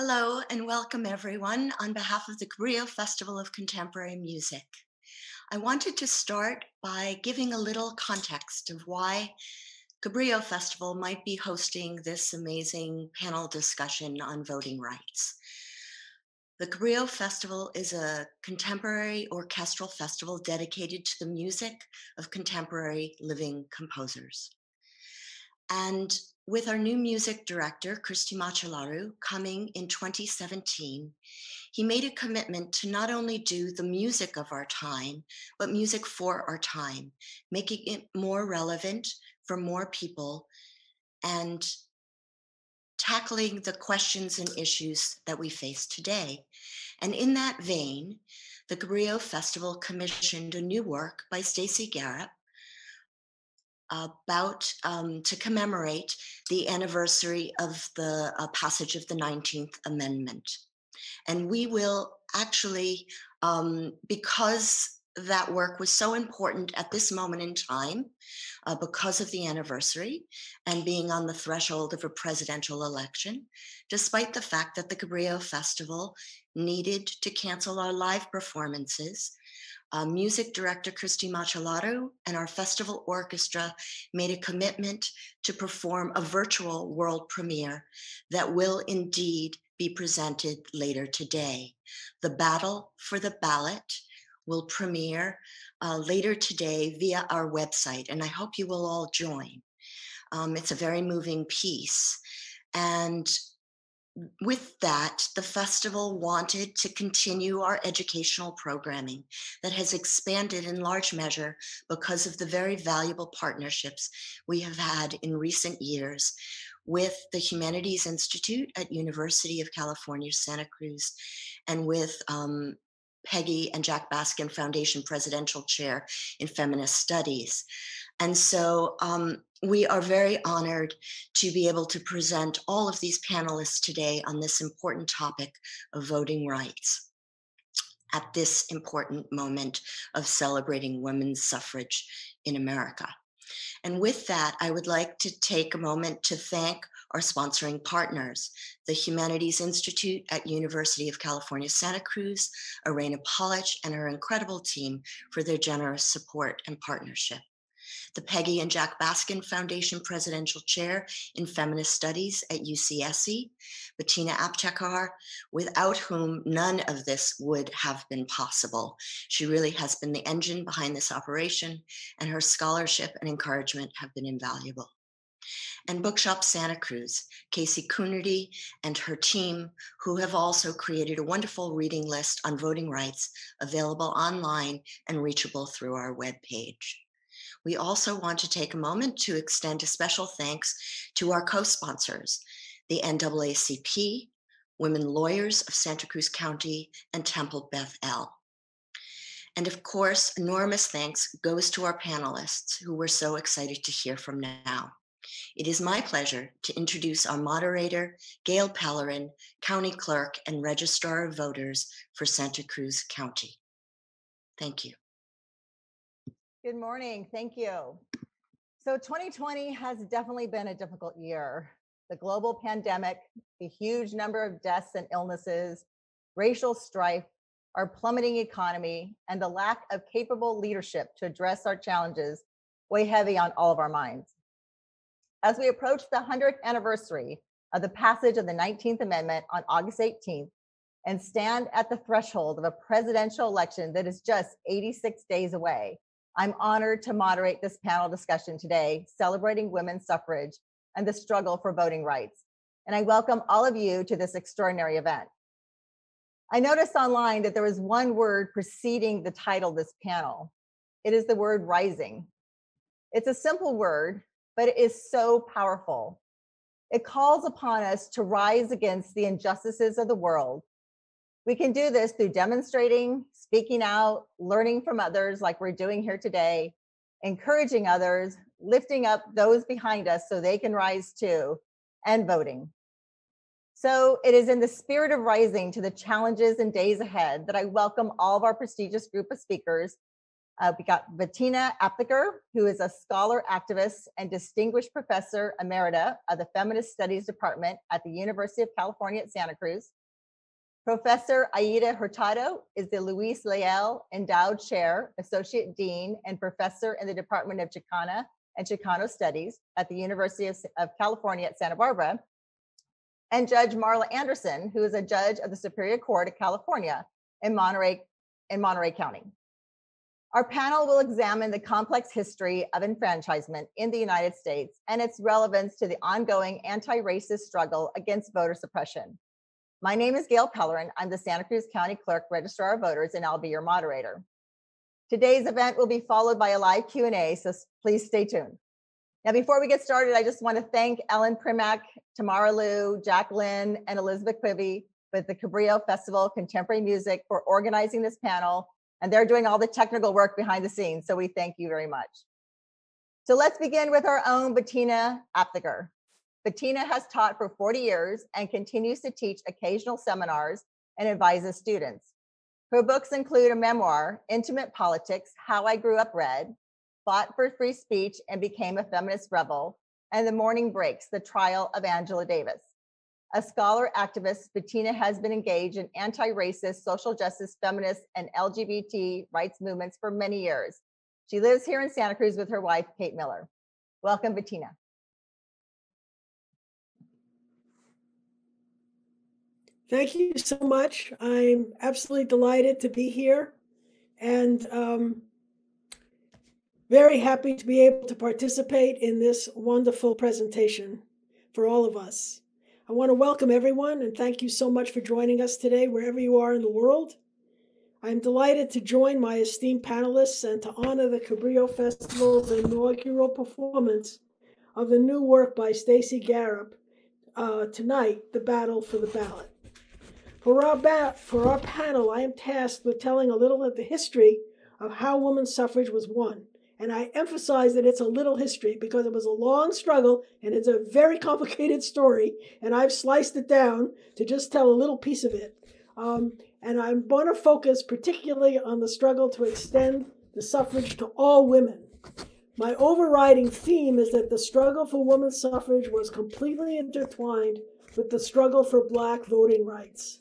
Hello and welcome everyone on behalf of the Cabrillo Festival of Contemporary Music. I wanted to start by giving a little context of why Cabrillo Festival might be hosting this amazing panel discussion on voting rights. The Cabrillo Festival is a contemporary orchestral festival dedicated to the music of contemporary living composers. And with our new music director, Cristian Macelaru, coming in 2017, he made a commitment to not only do the music of our time, but music for our time, making it more relevant for more people and tackling the questions and issues that we face today. And in that vein, the Cabrillo Festival commissioned a new work by Stacy Garrop about um, to commemorate the anniversary of the uh, passage of the 19th Amendment. And we will actually, um, because that work was so important at this moment in time, uh, because of the anniversary and being on the threshold of a presidential election, despite the fact that the Cabrillo Festival needed to cancel our live performances. Uh, music director Cristian Macelaru and our festival orchestra made a commitment to perform a virtual world premiere that will indeed be presented later today. The Battle for the Ballot will premiere uh, later today via our website, and I hope you will all join. Um, it's a very moving piece. And with that, the festival wanted to continue our educational programming that has expanded in large measure because of the very valuable partnerships we have had in recent years with the Humanities Institute at University of California, Santa Cruz, and with um, Peggy and Jack Baskin Foundation Presidential Chair in Feminist Studies. And so um, we are very honored to be able to present all of these panelists today on this important topic of voting rights at this important moment of celebrating women's suffrage in America. And with that, I would like to take a moment to thank our sponsoring partners, the Humanities Institute at University of California, Santa Cruz, Irena Polić, and her incredible team for their generous support and partnership the Peggy and Jack Baskin Foundation Presidential Chair in Feminist Studies at UCSC, Bettina Aptheker, without whom none of this would have been possible. She really has been the engine behind this operation, and her scholarship and encouragement have been invaluable and Bookshop Santa Cruz, Casey Coonerty and her team, who have also created a wonderful reading list on voting rights available online and reachable through our webpage. We also want to take a moment to extend a special thanks to our co-sponsors, the NAACP, Women Lawyers of Santa Cruz County, and Temple Beth El. And of course, enormous thanks goes to our panelists who we're so excited to hear from now. It is my pleasure to introduce our moderator, Gail Pellerin, County Clerk and Registrar of Voters for Santa Cruz County. Thank you. Good morning. Thank you. So 2020 has definitely been a difficult year. The global pandemic, the huge number of deaths and illnesses, racial strife, our plummeting economy, and the lack of capable leadership to address our challenges weigh heavy on all of our minds. As we approach the 100th anniversary of the passage of the 19th Amendment on August 18th and stand at the threshold of a presidential election that is just 86 days away, I'm honored to moderate this panel discussion today, celebrating women's suffrage and the struggle for voting rights. And I welcome all of you to this extraordinary event. I noticed online that there was one word preceding the title of this panel. It is the word rising. It's a simple word, but it is so powerful. It calls upon us to rise against the injustices of the world we can do this through demonstrating, speaking out, learning from others like we're doing here today, encouraging others, lifting up those behind us so they can rise too, and voting. So it is in the spirit of rising to the challenges and days ahead that I welcome all of our prestigious group of speakers, Uh, we got Bettina Aptheker, who is a scholar activist and distinguished professor emerita of the Feminist Studies Department at the University of California at Santa Cruz. Professor Aida Hurtado is the Luis Leal Endowed Chair, Associate Dean, and Professor in the Department of Chicana and Chicano Studies at the University of, of California at Santa Barbara. And Judge Marla Anderson, who is a judge of the Superior Court of California in Monterey, in Monterey County. Our panel will examine the complex history of enfranchisement in the United States and its relevance to the ongoing anti-racist struggle against voter suppression. My name is Gail Pellerin. I'm the Santa Cruz County Clerk, Registrar of Voters, and I'll be your moderator. Today's event will be followed by a live Q&A, so please stay tuned. Now, before we get started, I just want to thank Ellen Primack, Tamara Liu, Jacqueline, and Elizabeth Quivy with the Cabrillo Festival Contemporary Music for organizing this panel and they're doing all the technical work behind the scenes. So we thank you very much. So let's begin with our own Bettina Aptheker. Bettina has taught for 40 years and continues to teach occasional seminars and advises students. Her books include a memoir, Intimate Politics, How I Grew Up Red, Fought for Free Speech and Became a Feminist Rebel, and The Morning Breaks, The Trial of Angela Davis. A scholar activist, Bettina has been engaged in anti-racist, social justice, feminist, and LGBT rights movements for many years. She lives here in Santa Cruz with her wife, Kate Miller. Welcome, Bettina. Thank you so much. I'm absolutely delighted to be here and um, very happy to be able to participate in this wonderful presentation for all of us. I want to welcome everyone and thank you so much for joining us today, wherever you are in the world. I'm delighted to join my esteemed panelists and to honor the Cabrillo Festival's inaugural performance of the new work by Stacy Garrop uh, tonight, The Battle for the Ballot. For our, ba- for our panel, I am tasked with telling a little of the history of how women's suffrage was won and I emphasize that it's a little history because it was a long struggle and it's a very complicated story. And I've sliced it down to just tell a little piece of it. Um, and I'm going to focus particularly on the struggle to extend the suffrage to all women. My overriding theme is that the struggle for women's suffrage was completely intertwined with the struggle for black voting rights.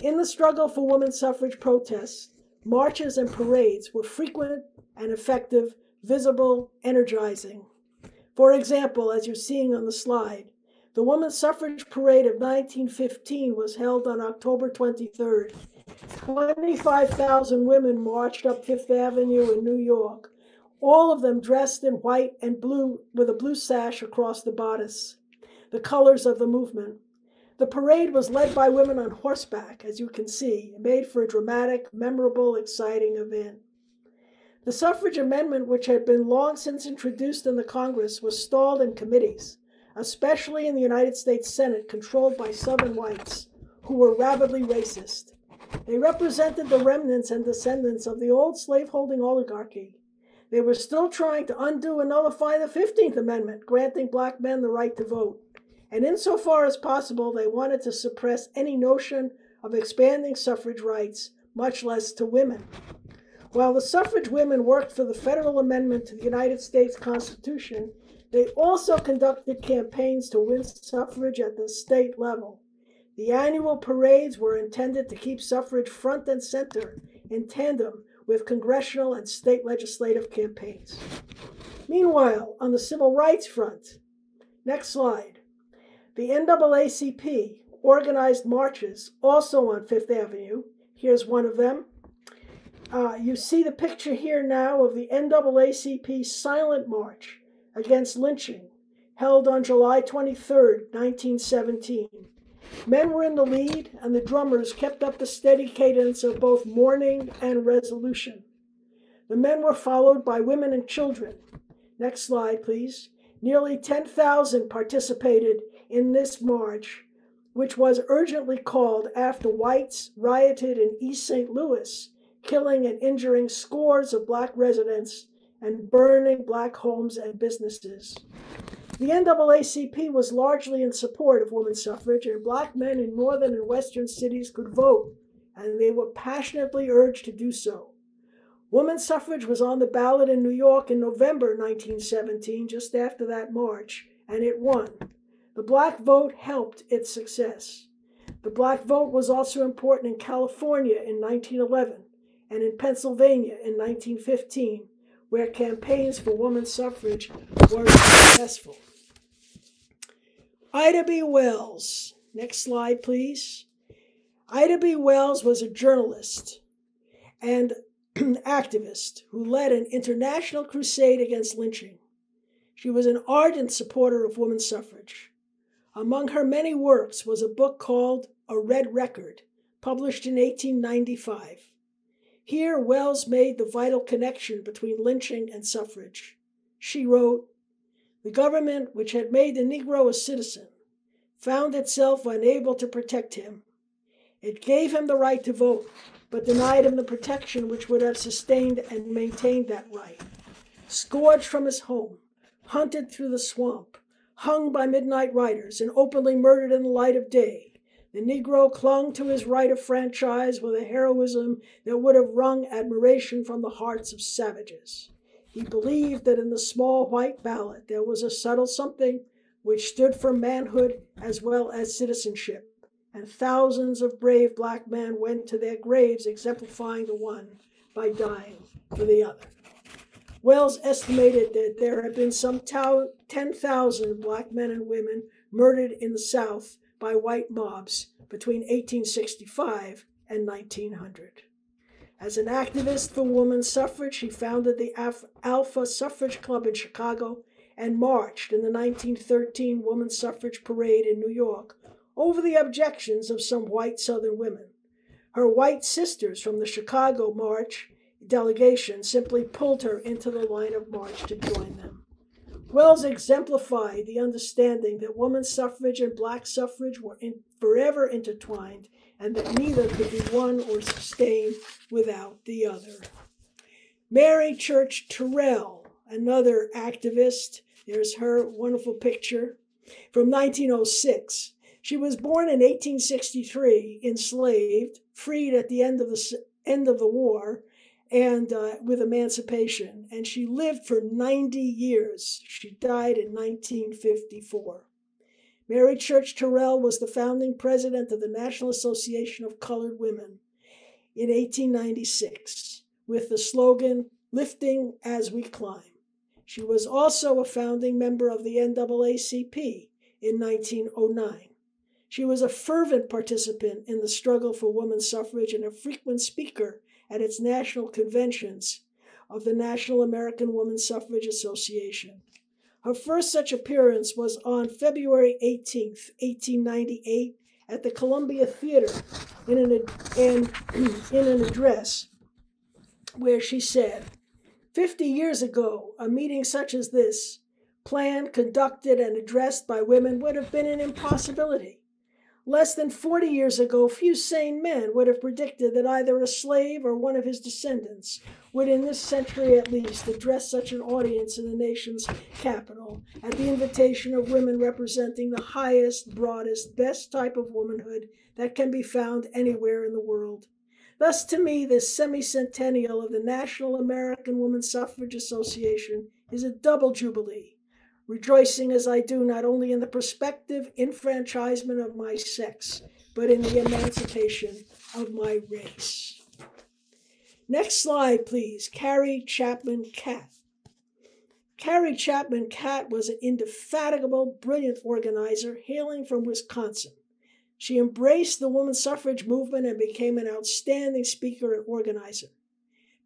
In the struggle for women's suffrage protests, marches and parades were frequent and effective, visible, energizing. For example, as you're seeing on the slide, the Women's Suffrage Parade of 1915 was held on October 23rd. 25,000 women marched up Fifth Avenue in New York, all of them dressed in white and blue with a blue sash across the bodice, the colors of the movement. The parade was led by women on horseback, as you can see, and made for a dramatic, memorable, exciting event. The suffrage amendment, which had been long since introduced in the Congress, was stalled in committees, especially in the United States Senate, controlled by Southern whites, who were rabidly racist. They represented the remnants and descendants of the old slaveholding oligarchy. They were still trying to undo and nullify the 15th Amendment, granting black men the right to vote. And insofar as possible, they wanted to suppress any notion of expanding suffrage rights, much less to women. While the suffrage women worked for the federal amendment to the United States Constitution, they also conducted campaigns to win suffrage at the state level. The annual parades were intended to keep suffrage front and center in tandem with congressional and state legislative campaigns. Meanwhile, on the civil rights front, next slide, the NAACP organized marches also on Fifth Avenue. Here's one of them uh, you see the picture here now of the NAACP silent march against lynching held on July 23, 1917. Men were in the lead, and the drummers kept up the steady cadence of both mourning and resolution. The men were followed by women and children. Next slide, please. Nearly 10,000 participated in this march, which was urgently called after whites rioted in East St. Louis killing and injuring scores of black residents and burning black homes and businesses. The NAACP was largely in support of women's suffrage, and black men in northern and western cities could vote, and they were passionately urged to do so. Woman suffrage was on the ballot in New York in November 1917, just after that march, and it won. The black vote helped its success. The black vote was also important in California in 1911 and in Pennsylvania in 1915, where campaigns for women's suffrage were successful. Ida B. Wells. Next slide, please. Ida B. Wells was a journalist and activist who led an international crusade against lynching. She was an ardent supporter of women's suffrage. Among her many works was a book called A Red Record, published in 1895. Here, Wells made the vital connection between lynching and suffrage. She wrote The government, which had made the Negro a citizen, found itself unable to protect him. It gave him the right to vote, but denied him the protection which would have sustained and maintained that right. Scourged from his home, hunted through the swamp, hung by midnight riders, and openly murdered in the light of day, the Negro clung to his right of franchise with a heroism that would have wrung admiration from the hearts of savages. He believed that in the small white ballot there was a subtle something which stood for manhood as well as citizenship and thousands of brave black men went to their graves exemplifying the one by dying for the other. Wells estimated that there had been some 10,000 black men and women murdered in the South by white mobs between 1865 and 1900. As an activist for women's suffrage, she founded the Alpha Suffrage Club in Chicago and marched in the 1913 Women's Suffrage Parade in New York over the objections of some white Southern women. Her white sisters from the Chicago March delegation simply pulled her into the line of march to join them. Wells exemplified the understanding that woman suffrage and black suffrage were in, forever intertwined and that neither could be won or sustained without the other. Mary Church Terrell, another activist, there's her wonderful picture from 1906. She was born in 1863, enslaved, freed at the end of the end of the war, and uh, with emancipation. And she lived for 90 years. She died in 1954. Mary Church Terrell was the founding president of the National Association of Colored Women in 1896 with the slogan, Lifting as We Climb. She was also a founding member of the NAACP in 1909. She was a fervent participant in the struggle for women's suffrage and a frequent speaker at its national conventions of the National American Woman Suffrage Association. Her first such appearance was on February 18, 1898, at the Columbia Theater in an, in, in an address where she said, 50 years ago, a meeting such as this, planned, conducted, and addressed by women, would have been an impossibility. Less than 40 years ago, few sane men would have predicted that either a slave or one of his descendants would, in this century at least, address such an audience in the nation's capital at the invitation of women representing the highest, broadest, best type of womanhood that can be found anywhere in the world. Thus, to me, this semi-centennial of the National American Woman Suffrage Association is a double jubilee rejoicing as I do not only in the prospective enfranchisement of my sex, but in the emancipation of my race. Next slide, please. Carrie Chapman Catt. Carrie Chapman Catt was an indefatigable, brilliant organizer hailing from Wisconsin. She embraced the women's suffrage movement and became an outstanding speaker and organizer.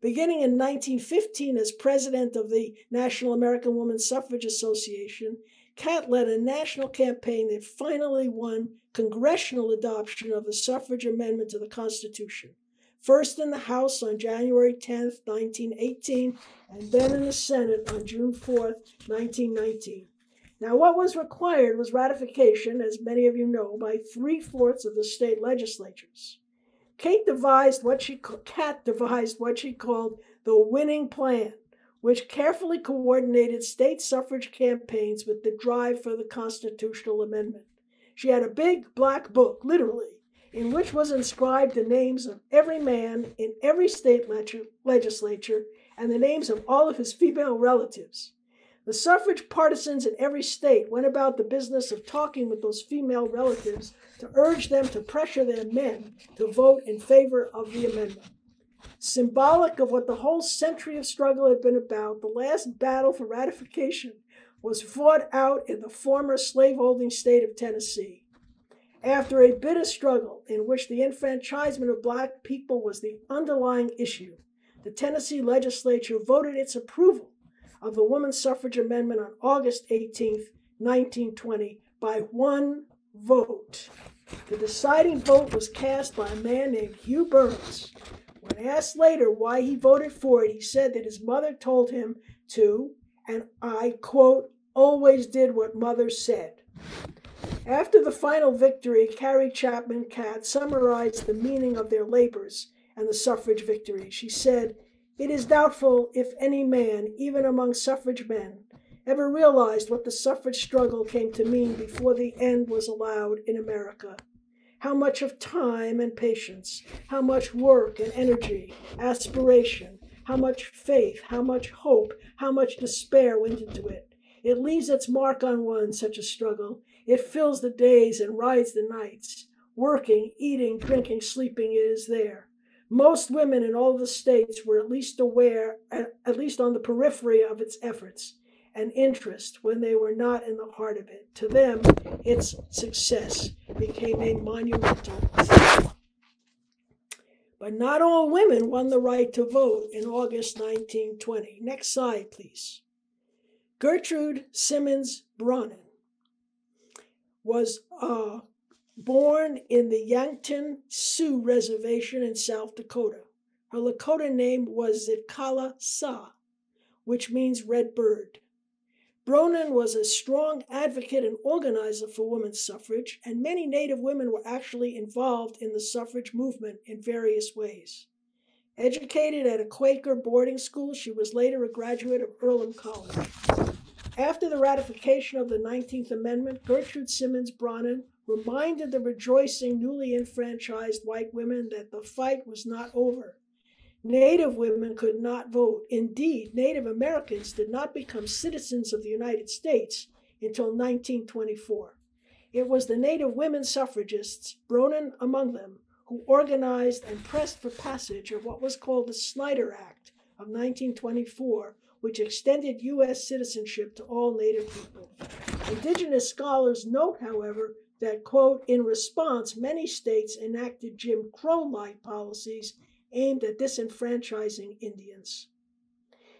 Beginning in 1915 as president of the National American Woman Suffrage Association, Catt led a national campaign that finally won congressional adoption of the suffrage amendment to the Constitution. First in the House on January 10, 1918, and then in the Senate on June 4, 1919. Now, what was required was ratification, as many of you know, by three fourths of the state legislatures. Kate devised what she Catt devised what she called the winning plan, which carefully coordinated state suffrage campaigns with the drive for the constitutional amendment. She had a big black book, literally, in which was inscribed the names of every man in every state legislature and the names of all of his female relatives. The suffrage partisans in every state went about the business of talking with those female relatives to urge them to pressure their men to vote in favor of the amendment. Symbolic of what the whole century of struggle had been about, the last battle for ratification was fought out in the former slaveholding state of Tennessee. After a bitter struggle in which the enfranchisement of black people was the underlying issue, the Tennessee legislature voted its approval of the Women's Suffrage Amendment on August 18, 1920, by one vote. The deciding vote was cast by a man named Hugh Burns. When asked later why he voted for it, he said that his mother told him to, and I quote, always did what mother said. After the final victory, Carrie Chapman Catt summarized the meaning of their labors and the suffrage victory. She said, it is doubtful if any man, even among suffrage men, ever realized what the suffrage struggle came to mean before the end was allowed in America. How much of time and patience, how much work and energy, aspiration, how much faith, how much hope, how much despair went into it. It leaves its mark on one, such a struggle. It fills the days and rides the nights. Working, eating, drinking, sleeping, it is there. Most women in all the states were at least aware, at least on the periphery of its efforts and interest when they were not in the heart of it. To them, its success became a monumental thing. But not all women won the right to vote in August 1920. Next slide, please. Gertrude Simmons Bonnin was uh, born in the Yankton Sioux Reservation in South Dakota. Her Lakota name was Zitkala Sa, which means red bird. Bonnin was a strong advocate and organizer for women's suffrage, and many Native women were actually involved in the suffrage movement in various ways. Educated at a Quaker boarding school, she was later a graduate of Earlham College. After the ratification of the 19th Amendment, Gertrude Simmons Bonnin reminded the rejoicing, newly enfranchised white women that the fight was not over. Native women could not vote. Indeed, Native Americans did not become citizens of the United States until 1924. It was the Native women suffragists, Bonnin among them, who organized and pressed for passage of what was called the Snyder Act of 1924, which extended U.S. citizenship to all Native people. Indigenous scholars note, however, that, quote, in response, many states enacted Jim Crow like policies aimed at disenfranchising Indians.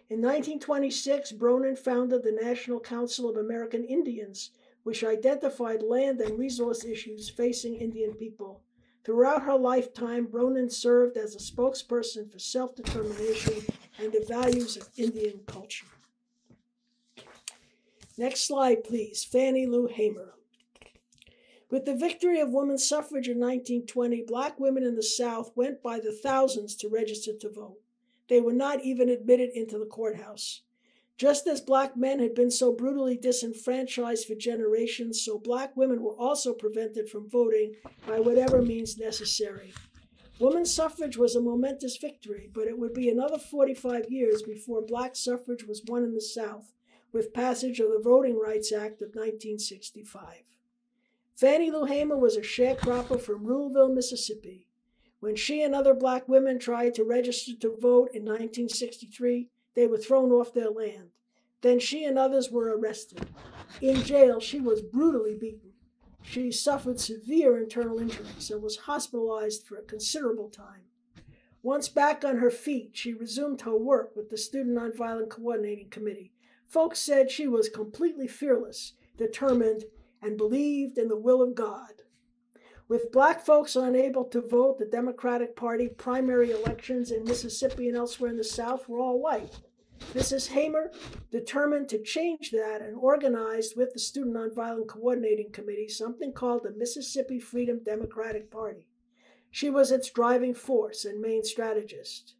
In 1926, Bonnin founded the National Council of American Indians, which identified land and resource issues facing Indian people. Throughout her lifetime, Bonnin served as a spokesperson for self determination and the values of Indian culture. Next slide, please. Fannie Lou Hamer. With the victory of women's suffrage in 1920, black women in the South went by the thousands to register to vote. They were not even admitted into the courthouse. Just as black men had been so brutally disenfranchised for generations, so black women were also prevented from voting by whatever means necessary. Women's suffrage was a momentous victory, but it would be another 45 years before black suffrage was won in the South with passage of the Voting Rights Act of 1965. Fannie Lou Hamer was a sharecropper from Ruleville, Mississippi. When she and other black women tried to register to vote in 1963, they were thrown off their land. Then she and others were arrested. In jail, she was brutally beaten. She suffered severe internal injuries and was hospitalized for a considerable time. Once back on her feet, she resumed her work with the Student Nonviolent Coordinating Committee. Folks said she was completely fearless, determined, and believed in the will of God. With black folks unable to vote, the Democratic Party primary elections in Mississippi and elsewhere in the South were all white. Mrs. Hamer determined to change that and organized with the Student Nonviolent Coordinating Committee something called the Mississippi Freedom Democratic Party. She was its driving force and main strategist.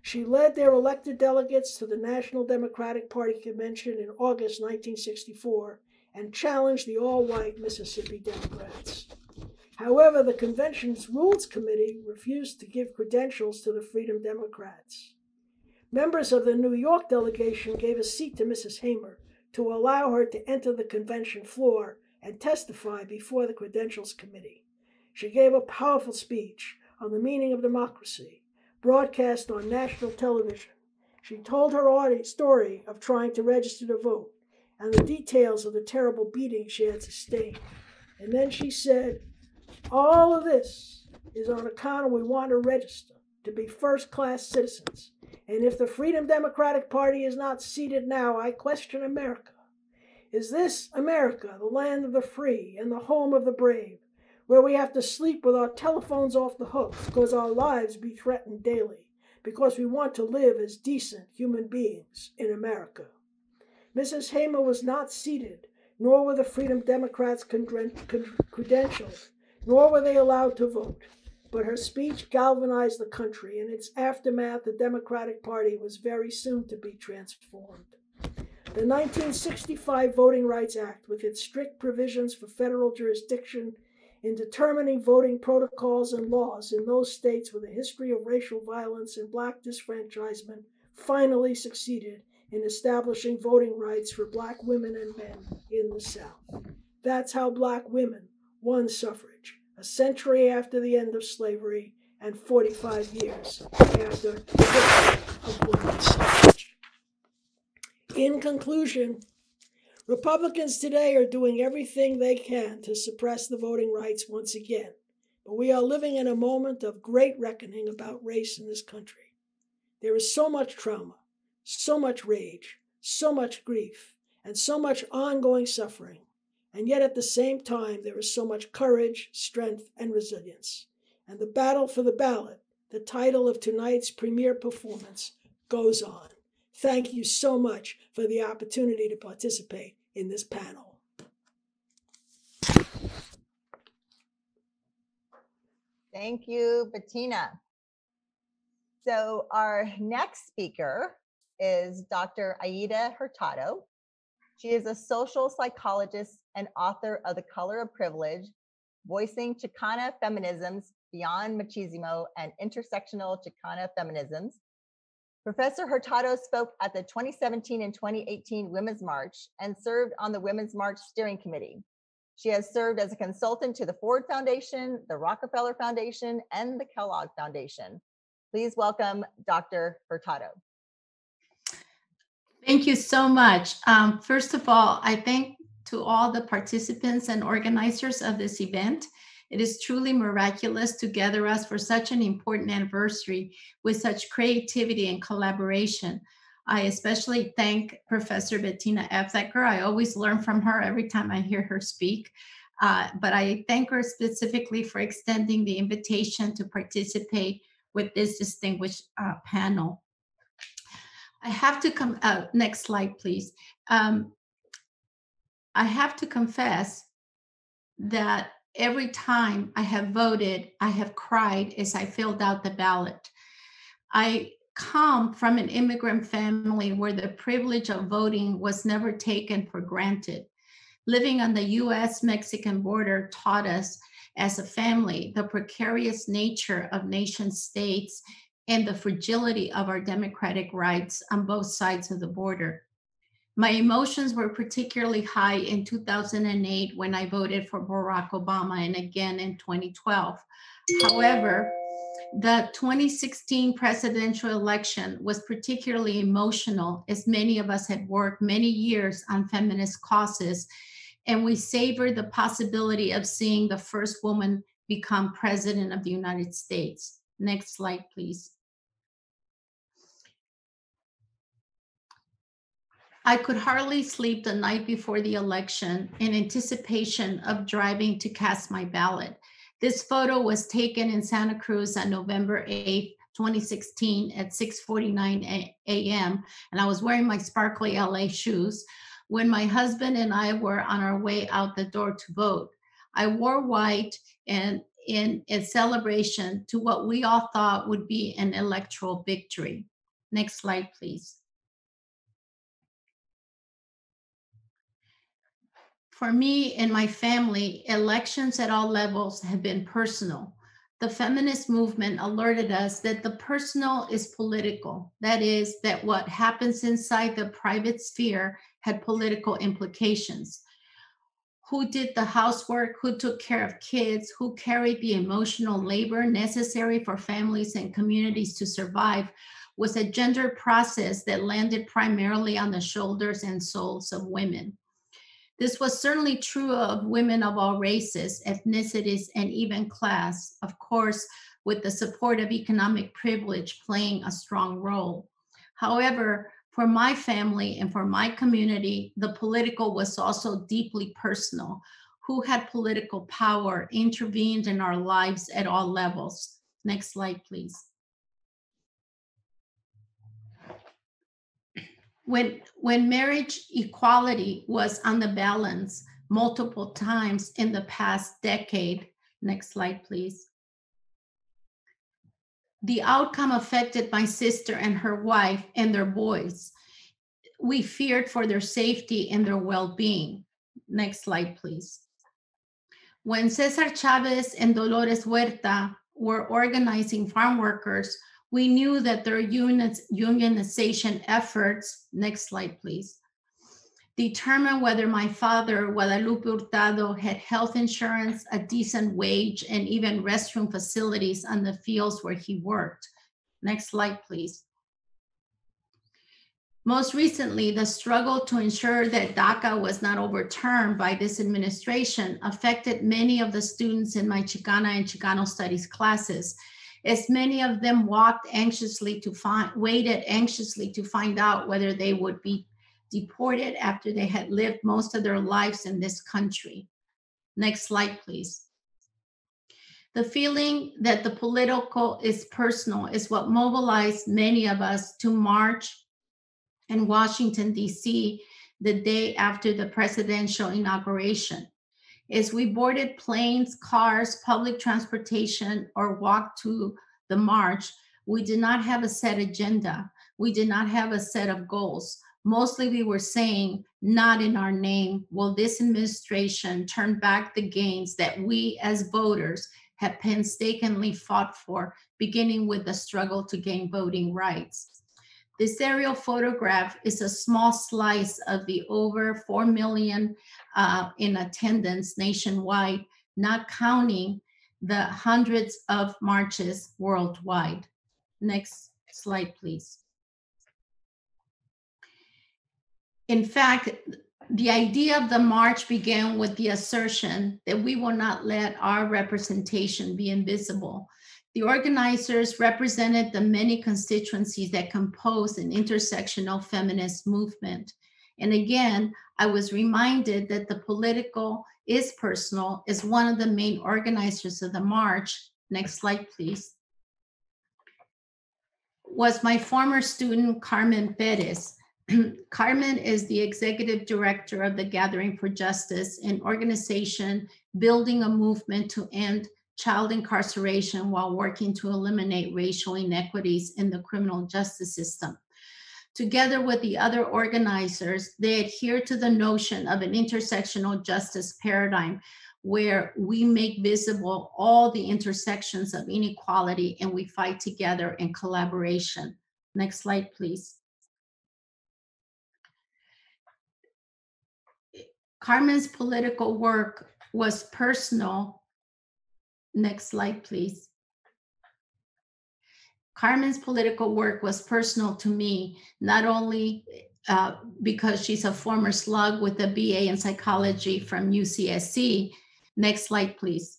She led their elected delegates to the National Democratic Party convention in August 1964 and challenged the all white Mississippi Democrats. However, the convention's Rules Committee refused to give credentials to the Freedom Democrats. Members of the New York delegation gave a seat to Mrs. Hamer to allow her to enter the convention floor and testify before the Credentials Committee. She gave a powerful speech on the meaning of democracy, broadcast on national television. She told her story of trying to register to vote and the details of the terrible beating she had sustained. And then she said, All of this is on account of we want to register to be first class citizens. And if the Freedom Democratic Party is not seated now, I question America. Is this America, the land of the free and the home of the brave, where we have to sleep with our telephones off the hook because our lives be threatened daily, because we want to live as decent human beings in America? Mrs. Hamer was not seated, nor were the Freedom Democrats credentialed, nor were they allowed to vote. But her speech galvanized the country. In its aftermath, the Democratic Party was very soon to be transformed. The 1965 Voting Rights Act, with its strict provisions for federal jurisdiction in determining voting protocols and laws in those states with a history of racial violence and black disfranchisement, finally succeeded in establishing voting rights for black women and men in the South. That's how black women won suffrage, a century after the end of slavery and 45 years after the victory of women's suffrage. In conclusion, Republicans today are doing everything they can to suppress the voting rights once again. But we are living in a moment of great reckoning about race in this country. There is so much trauma, so much rage, so much grief, and so much ongoing suffering. And yet at the same time, there is so much courage, strength, and resilience. And the battle for the ballot, the title of tonight's premiere performance, goes on. Thank you so much for the opportunity to participate in this panel. Thank you, Bettina. So our next speaker is Dr. Aida Hurtado. She is a social psychologist and author of The Color of Privilege, Voicing Chicana Feminisms Beyond Machismo and Intersectional Chicana Feminisms, Professor Hurtado spoke at the 2017 and 2018 Women's March and served on the Women's March Steering Committee. She has served as a consultant to the Ford Foundation, the Rockefeller Foundation, and the Kellogg Foundation. Please welcome Dr. Hurtado. Thank you so much. Um, first of all, I thank to all the participants and organizers of this event. It is truly miraculous to gather us for such an important anniversary with such creativity and collaboration. I especially thank Professor Bettina Aptheker. I always learn from her every time I hear her speak. Uh, but I thank her specifically for extending the invitation to participate with this distinguished uh, panel. I have to come, uh, next slide, please. Um, I have to confess that every time I have voted, I have cried as I filled out the ballot. I come from an immigrant family where the privilege of voting was never taken for granted. Living on the US Mexican border taught us as a family the precarious nature of nation states and the fragility of our democratic rights on both sides of the border. My emotions were particularly high in 2008 when I voted for Barack Obama and again in 2012. However, the 2016 presidential election was particularly emotional as many of us had worked many years on feminist causes and we savored the possibility of seeing the first woman become president of the United States. Next slide, please. I could hardly sleep the night before the election in anticipation of driving to cast my ballot. This photo was taken in Santa Cruz on November 8th, 2016 at 6:49 a.m. and I was wearing my sparkly LA shoes when my husband and I were on our way out the door to vote. I wore white and in a celebration to what we all thought would be an electoral victory. Next slide, please. For me and my family, elections at all levels have been personal. The feminist movement alerted us that the personal is political. That is, that what happens inside the private sphere had political implications. Who did the housework? Who took care of kids? Who carried the emotional labor necessary for families and communities to survive? Was a gender process that landed primarily on the shoulders and souls of women. This was certainly true of women of all races, ethnicities, and even class, of course, with the support of economic privilege playing a strong role. However, for my family and for my community, the political was also deeply personal. Who had political power intervened in our lives at all levels. Next slide, please. when when marriage equality was on the balance multiple times in the past decade next slide please the outcome affected my sister and her wife and their boys. We feared for their safety and their well-being. Next slide please. When cesar chavez and dolores huerta were organizing farm workers we knew that their unionization efforts, next slide please, determined whether my father, Guadalupe Hurtado, had health insurance, a decent wage, and even restroom facilities on the fields where he worked. Next slide, please. Most recently, the struggle to ensure that DACA was not overturned by this administration affected many of the students in my Chicana and Chicano studies classes as many of them walked anxiously to find, waited anxiously to find out whether they would be deported after they had lived most of their lives in this country. Next slide, please. The feeling that the political is personal is what mobilized many of us to march in Washington, D.C. the day after the presidential inauguration As we boarded planes, cars, public transportation, or walked to the march. We did not have a set agenda. We did not have a set of goals. Mostly we were saying, not in our name will this administration turn back the gains that we as voters have painstakingly fought for, beginning with the struggle to gain voting rights. This aerial photograph is a small slice of the over 4 million uh, in attendance nationwide, not counting the hundreds of marches worldwide. Next slide, please. In fact, the idea of the march began with the assertion that we will not let our representation be invisible. The organizers represented the many constituencies that compose an intersectional feminist movement. And again, I was reminded that the political is personal, is one of the main organizers of the march. Next slide, please. Was my former student, Carmen Perez. Carmen is the executive director of the Gathering for Justice, an organization building a movement to end child incarceration while working to eliminate racial inequities in the criminal justice system. Together with the other organizers, they adhere to the notion of an intersectional justice paradigm where we make visible all the intersections of inequality and we fight together in collaboration. Next slide, please. Carmen's political work was personal Next slide, please. Carmen's political work was personal to me, not only uh, because she's a former slug with a BA in psychology from UCSC. Next slide, please.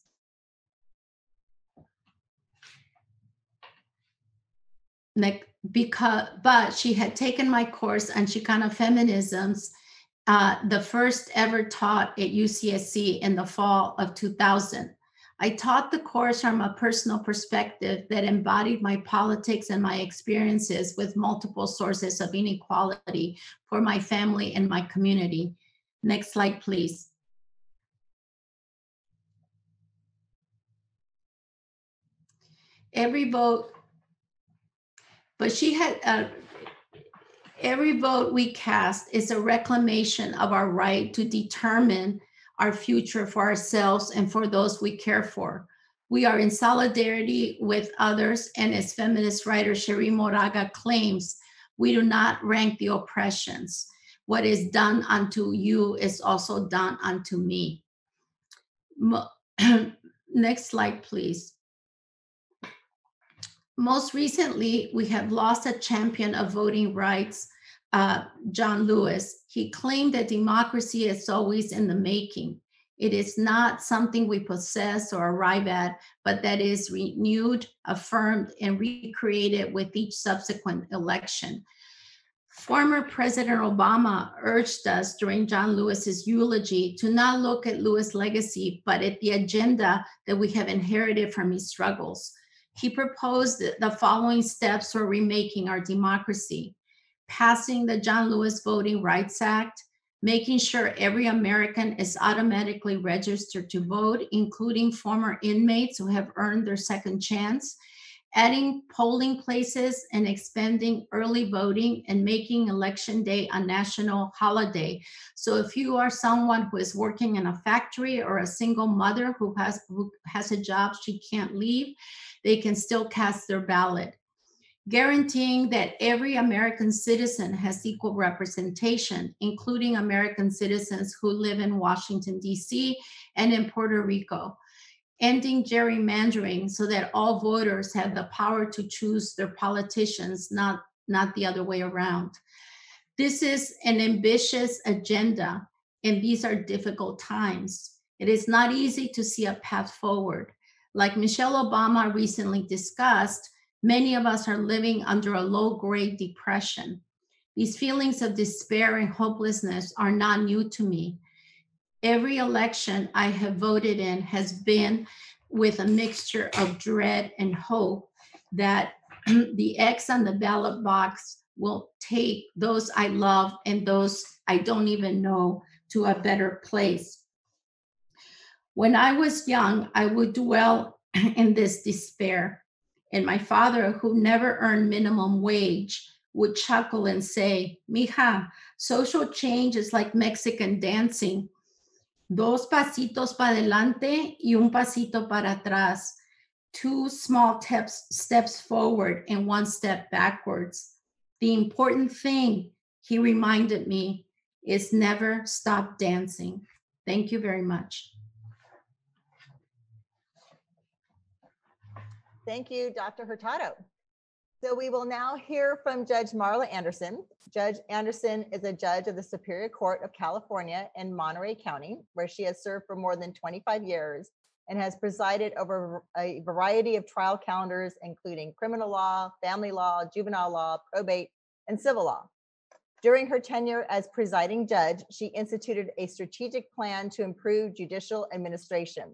Next, because, but she had taken my course on Chicana feminisms, uh, the first ever taught at UCSC in the fall of 2000. I taught the course from a personal perspective that embodied my politics and my experiences with multiple sources of inequality for my family and my community. Next slide, please. Every vote, but she had, uh, every vote we cast is a reclamation of our right to determine our future for ourselves and for those we care for. We are in solidarity with others, and as feminist writer Cherríe Moraga claims, we do not rank the oppressions. What is done unto you is also done unto me. Next slide, please. Most recently, we have lost a champion of voting rights, uh, John Lewis. He claimed that democracy is always in the making. It is not something we possess or arrive at, but that is renewed, affirmed, and recreated with each subsequent election. Former President Obama urged us during John Lewis's eulogy to not look at Lewis' legacy, but at the agenda that we have inherited from his struggles. He proposed the following steps for remaking our democracy passing the John Lewis Voting Rights Act, making sure every American is automatically registered to vote, including former inmates who have earned their second chance, adding polling places and expanding early voting and making election day a national holiday. So if you are someone who is working in a factory or a single mother who has who has a job she can't leave, they can still cast their ballot. Guaranteeing that every American citizen has equal representation, including American citizens who live in Washington, D.C. and in Puerto Rico ending gerrymandering so that all voters have the power to choose their politicians, not, not the other way around. This is an ambitious agenda, and these are difficult times. It is not easy to see a path forward. Like Michelle Obama recently discussed, many of us are living under a low grade depression. These feelings of despair and hopelessness are not new to me every election I have voted in has been with a mixture of dread and hope that the X on the ballot box will take those I love and those I don't even know to a better place. When I was young, I would dwell in this despair. And my father, who never earned minimum wage, would chuckle and say, Mija, social change is like Mexican dancing dos pasitos para adelante y un pasito para atrás, two small steps, steps forward and one step backwards. The important thing, he reminded me, is never stop dancing. Thank you very much. Thank you, Dr. Hurtado. So we will now hear from Judge Marla Anderson. Judge Anderson is a judge of the Superior Court of California in Monterey County, where she has served for more than 25 years and has presided over a variety of trial calendars, including criminal law, family law, juvenile law, probate, and civil law. During her tenure as presiding judge, she instituted a strategic plan to improve judicial administration.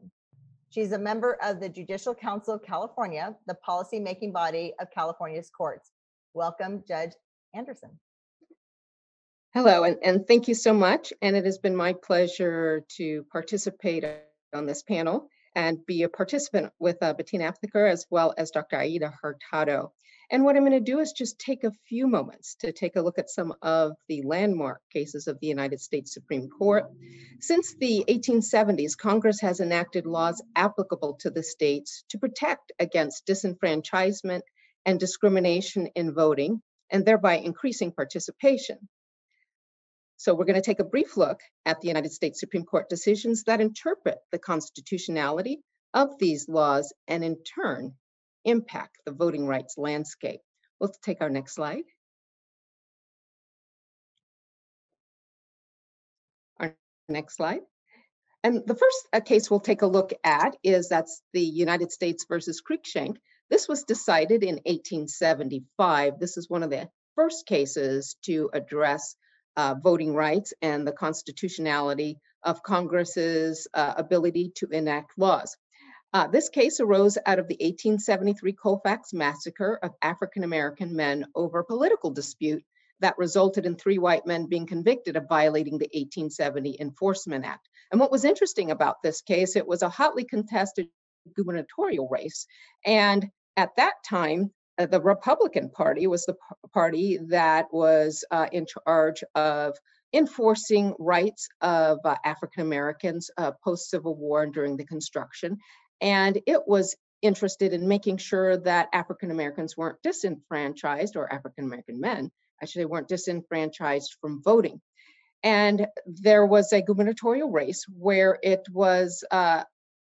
She's a member of the Judicial Council of California, the policy-making body of California's courts. Welcome, Judge Anderson. Hello, and, and thank you so much. And it has been my pleasure to participate on this panel and be a participant with uh, Bettina Aptheker as well as Dr. Aida Hurtado. And what I'm going to do is just take a few moments to take a look at some of the landmark cases of the United States Supreme Court. Since the 1870s, Congress has enacted laws applicable to the states to protect against disenfranchisement and discrimination in voting, and thereby increasing participation. So we're going to take a brief look at the United States Supreme Court decisions that interpret the constitutionality of these laws and in turn impact the voting rights landscape. We'll take our next slide. Our next slide. And the first uh, case we'll take a look at is that's the United States versus Cruikshank. This was decided in 1875. This is one of the first cases to address uh, voting rights and the constitutionality of Congress's uh, ability to enact laws. Uh, this case arose out of the 1873 Colfax massacre of African American men over a political dispute that resulted in three white men being convicted of violating the 1870 Enforcement Act. And what was interesting about this case, it was a hotly contested gubernatorial race. And at that time, uh, the Republican Party was the party that was uh, in charge of enforcing rights of uh, African Americans uh, post Civil War and during the construction. And it was interested in making sure that African Americans weren't disenfranchised, or African American men, actually, weren't disenfranchised from voting. And there was a gubernatorial race where it was uh,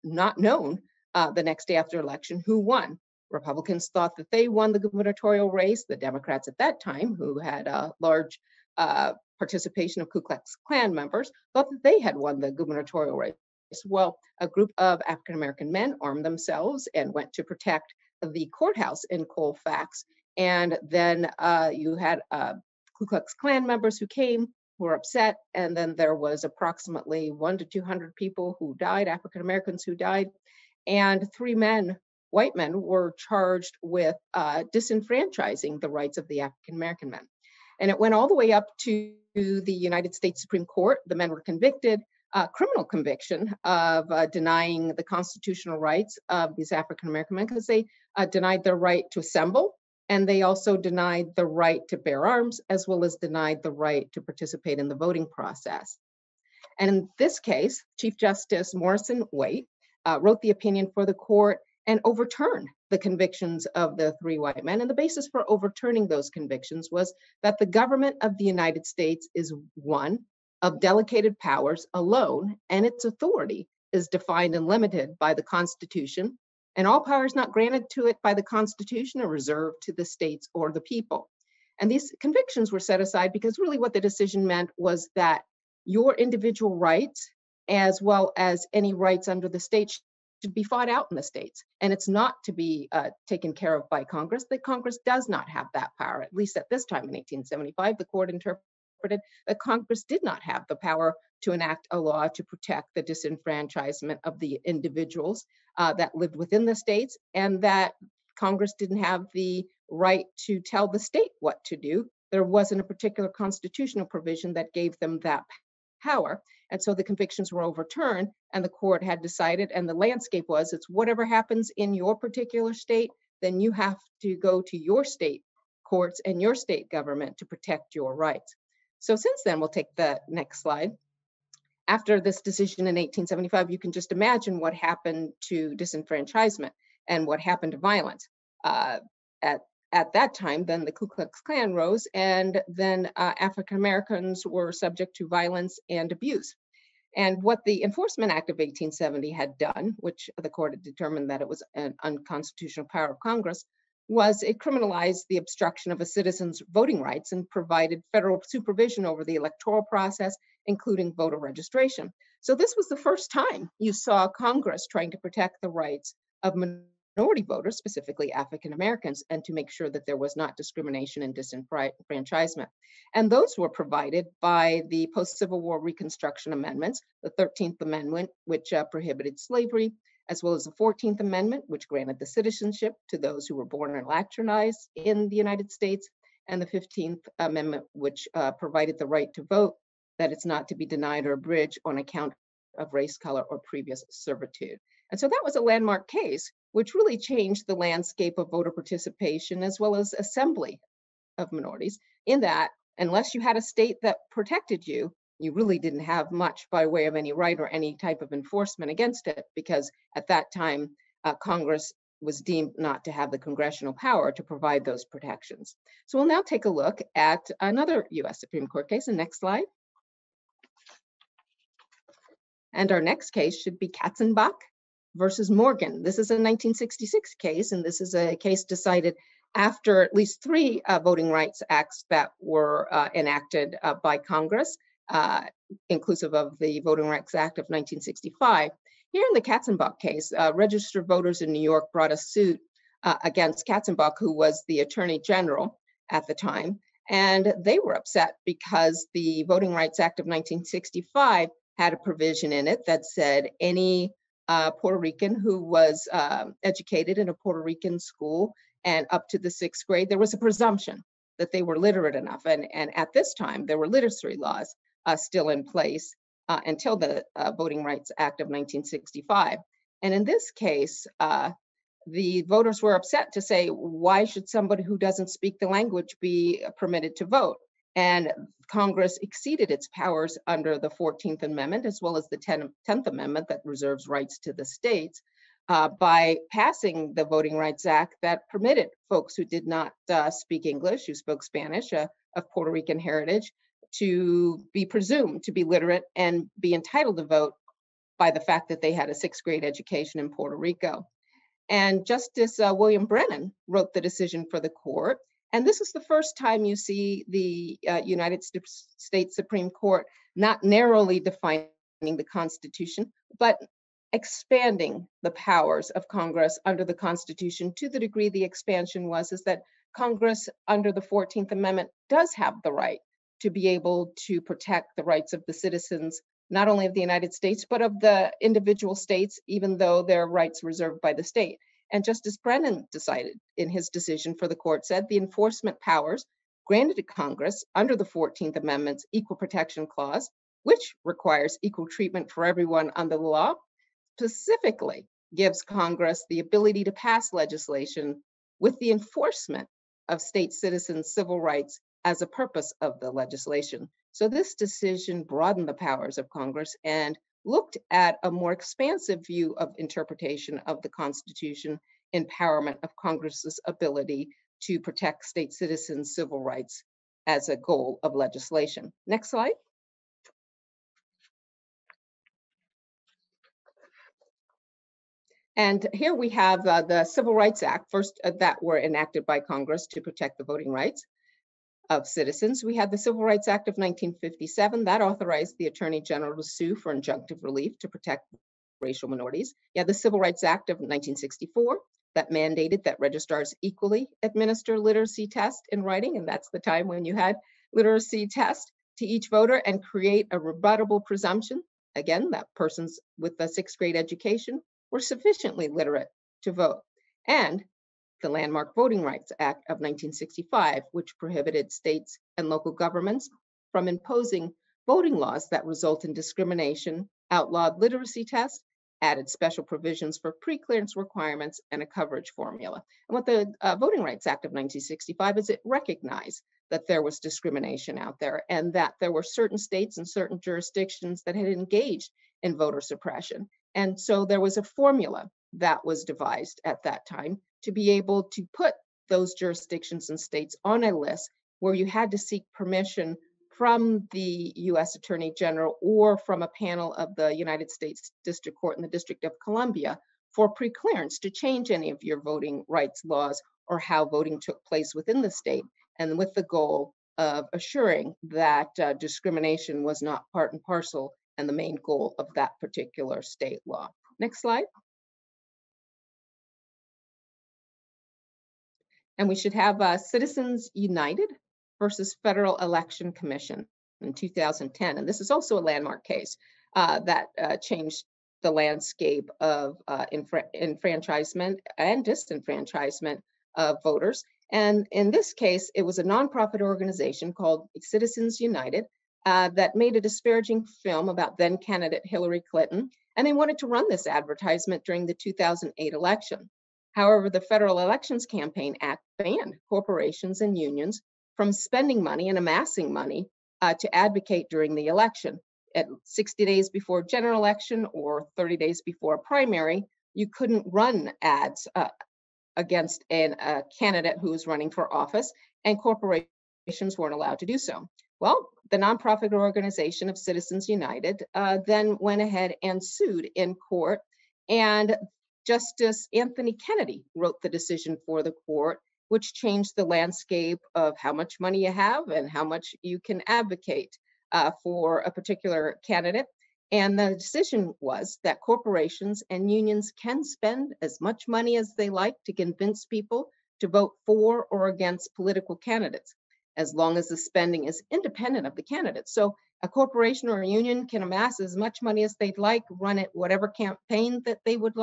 not known uh, the next day after election who won. Republicans thought that they won the gubernatorial race. The Democrats at that time, who had a large uh, participation of Ku Klux Klan members, thought that they had won the gubernatorial race. Well, a group of African American men armed themselves and went to protect the courthouse in Colfax. And then uh, you had uh, Ku Klux Klan members who came, who were upset, and then there was approximately one to 200 people who died, African Americans who died, and three men, white men, were charged with uh, disenfranchising the rights of the African American men. And it went all the way up to the United States Supreme Court. The men were convicted, uh, criminal conviction of uh, denying the constitutional rights of these African American men because they uh, denied their right to assemble and they also denied the right to bear arms as well as denied the right to participate in the voting process. And in this case, Chief Justice Morrison Waite uh, wrote the opinion for the court and overturned the convictions of the three white men. And the basis for overturning those convictions was that the government of the United States is one of delegated powers alone, and its authority is defined and limited by the Constitution, and all powers not granted to it by the Constitution are reserved to the states or the people. And these convictions were set aside because really what the decision meant was that your individual rights, as well as any rights under the state, should be fought out in the states. And it's not to be uh, taken care of by Congress. That Congress does not have that power, at least at this time in 1875. The court interpreted interpreted that Congress did not have the power to enact a law to protect the disenfranchisement of the individuals uh, that lived within the states, and that Congress didn't have the right to tell the state what to do. There wasn't a particular constitutional provision that gave them that power. And so the convictions were overturned, and the court had decided, and the landscape was it's whatever happens in your particular state, then you have to go to your state courts and your state government to protect your rights. So since then, we'll take the next slide. After this decision in 1875, you can just imagine what happened to disenfranchisement and what happened to violence. Uh, at, at that time, then the Ku Klux Klan rose, and then uh, African Americans were subject to violence and abuse. And what the Enforcement Act of 1870 had done, which the court had determined that it was an unconstitutional power of Congress, was it criminalized the obstruction of a citizen's voting rights and provided federal supervision over the electoral process, including voter registration. So this was the first time you saw Congress trying to protect the rights of minority voters, specifically African Americans, and to make sure that there was not discrimination and disenfranchisement. And those were provided by the post-Civil War Reconstruction Amendments, the 13th Amendment, which uh, prohibited slavery, as well as the 14th Amendment, which granted the citizenship to those who were born and naturalized in the United States, and the 15th Amendment, which uh, provided the right to vote, that it's not to be denied or abridged on account of race, color, or previous servitude. And so that was a landmark case, which really changed the landscape of voter participation as well as assembly of minorities, in that unless you had a state that protected you, you really didn't have much by way of any right or any type of enforcement against it because at that time uh, Congress was deemed not to have the congressional power to provide those protections. So we'll now take a look at another US Supreme Court case. The next slide. And our next case should be Katzenbach versus Morgan. This is a 1966 case, and this is a case decided after at least three uh, voting rights acts that were uh, enacted uh, by Congress uh, inclusive of the Voting Rights Act of 1965. Here in the Katzenbach case, uh, registered voters in New York brought a suit uh, against Katzenbach, who was the Attorney General at the time, and they were upset because the Voting Rights Act of 1965 had a provision in it that said any uh, Puerto Rican who was uh, educated in a Puerto Rican school and up to the sixth grade, there was a presumption that they were literate enough. And, and at this time, there were literacy laws uh, still in place uh, until the uh, Voting Rights Act of 1965. And in this case, uh, the voters were upset to say, why should somebody who doesn't speak the language be permitted to vote? And Congress exceeded its powers under the 14th Amendment, as well as the 10th Amendment that reserves rights to the states, uh, by passing the Voting Rights Act that permitted folks who did not uh, speak English, who spoke Spanish, uh, of Puerto Rican heritage, to be presumed to be literate and be entitled to vote by the fact that they had a sixth grade education in Puerto Rico. And Justice uh, William Brennan wrote the decision for the court. And this is the first time you see the uh, United States Supreme Court not narrowly defining the Constitution, but expanding the powers of Congress under the Constitution to the degree the expansion was, is that Congress under the 14th Amendment does have the right to be able to protect the rights of the citizens, not only of the United States, but of the individual states, even though their rights reserved by the state. And Justice Brennan decided in his decision for the court said the enforcement powers granted to Congress under the 14th Amendment's Equal Protection Clause, which requires equal treatment for everyone under the law, specifically gives Congress the ability to pass legislation with the enforcement of state citizens' civil rights as a purpose of the legislation. So this decision broadened the powers of Congress and looked at a more expansive view of interpretation of the Constitution, empowerment of Congress's ability to protect state citizens' civil rights as a goal of legislation. Next slide. And here we have uh, the Civil Rights Act, first uh, that were enacted by Congress to protect the voting rights of citizens. We had the Civil Rights Act of 1957 that authorized the Attorney General to sue for injunctive relief to protect racial minorities. You had the Civil Rights Act of 1964 that mandated that registrars equally administer literacy tests in writing, and that's the time when you had literacy test to each voter and create a rebuttable presumption, again, that persons with a sixth grade education were sufficiently literate to vote, and the Landmark Voting Rights Act of 1965, which prohibited states and local governments from imposing voting laws that result in discrimination, outlawed literacy tests, added special provisions for pre-clearance requirements and a coverage formula. And what the uh, Voting Rights Act of 1965 is it recognized that there was discrimination out there and that there were certain states and certain jurisdictions that had engaged in voter suppression. And so there was a formula that was devised at that time to be able to put those jurisdictions and states on a list where you had to seek permission from the US Attorney General or from a panel of the United States District Court in the District of Columbia for preclearance to change any of your voting rights laws or how voting took place within the state, and with the goal of assuring that uh, discrimination was not part and parcel and the main goal of that particular state law. Next slide. And we should have uh, Citizens United versus Federal Election Commission in 2010. And this is also a landmark case uh, that uh, changed the landscape of uh, enfranchisement and disenfranchisement of voters. And in this case, it was a nonprofit organization called Citizens United uh, that made a disparaging film about then candidate Hillary Clinton, and they wanted to run this advertisement during the 2008 election. However, the Federal Elections Campaign Act banned corporations and unions from spending money and amassing money uh, to advocate during the election. At 60 days before general election or 30 days before a primary, you couldn't run ads uh, against an, a candidate who was running for office, and corporations weren't allowed to do so. Well, the nonprofit organization of Citizens United uh, then went ahead and sued in court, and Justice Anthony Kennedy wrote the decision for the court, which changed the landscape of how much money you have and how much you can advocate uh, for a particular candidate. And the decision was that corporations and unions can spend as much money as they like to convince people to vote for or against political candidates as long as the spending is independent of the candidate. So a corporation or a union can amass as much money as they'd like, run it whatever campaign that they would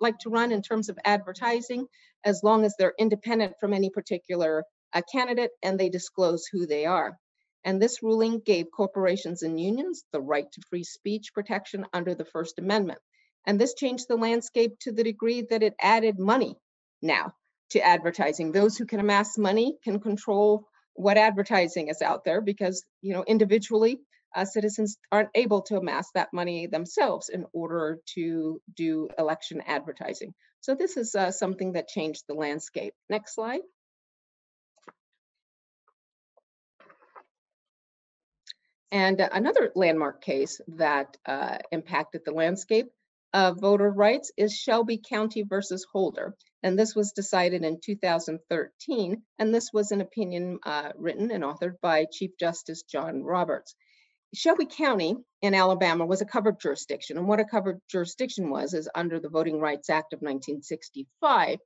like to run in terms of advertising, as long as they're independent from any particular uh, candidate and they disclose who they are. And this ruling gave corporations and unions the right to free speech protection under the First Amendment. And this changed the landscape to the degree that it added money now to advertising. Those who can amass money can control what advertising is out there because, you know, individually, uh, citizens aren't able to amass that money themselves in order to do election advertising. So this is uh, something that changed the landscape. Next slide. And uh, another landmark case that uh, impacted the landscape of voter rights is Shelby County versus Holder. And this was decided in 2013. And this was an opinion uh, written and authored by Chief Justice John Roberts. Shelby County in Alabama was a covered jurisdiction. And what a covered jurisdiction was is under the Voting Rights Act of 1965.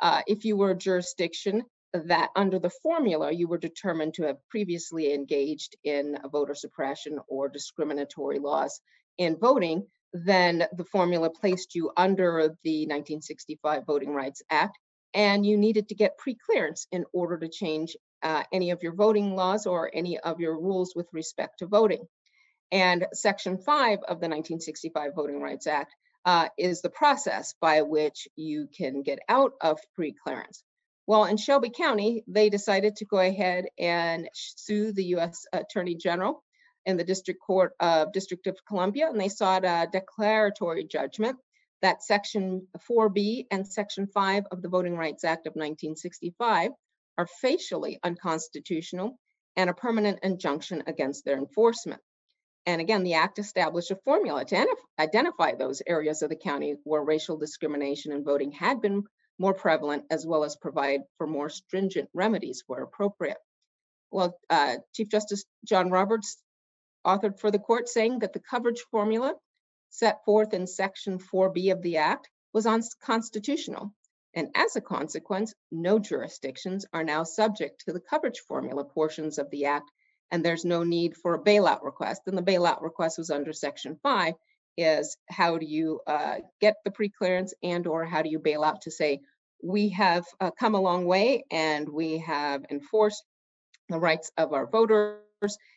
Uh, if you were a jurisdiction that under the formula you were determined to have previously engaged in voter suppression or discriminatory laws in voting, then the formula placed you under the 1965 Voting Rights Act and you needed to get pre-clearance in order to change uh, any of your voting laws or any of your rules with respect to voting. And Section 5 of the 1965 Voting Rights Act uh, is the process by which you can get out of pre-clearance. Well, in Shelby County, they decided to go ahead and sue the U.S. Attorney General in the District Court of District of Columbia, and they sought a declaratory judgment that Section 4B and Section 5 of the Voting Rights Act of 1965 are facially unconstitutional and a permanent injunction against their enforcement. And again, the act established a formula to identify those areas of the county where racial discrimination in voting had been more prevalent, as well as provide for more stringent remedies where appropriate. Well, uh, Chief Justice John Roberts authored for the court saying that the coverage formula set forth in Section 4B of the Act was unconstitutional. And as a consequence, no jurisdictions are now subject to the coverage formula portions of the Act, and there's no need for a bailout request. And the bailout request was under Section 5, is how do you uh, get the pre-clearance and or how do you bail out to say, we have uh, come a long way and we have enforced the rights of our voters,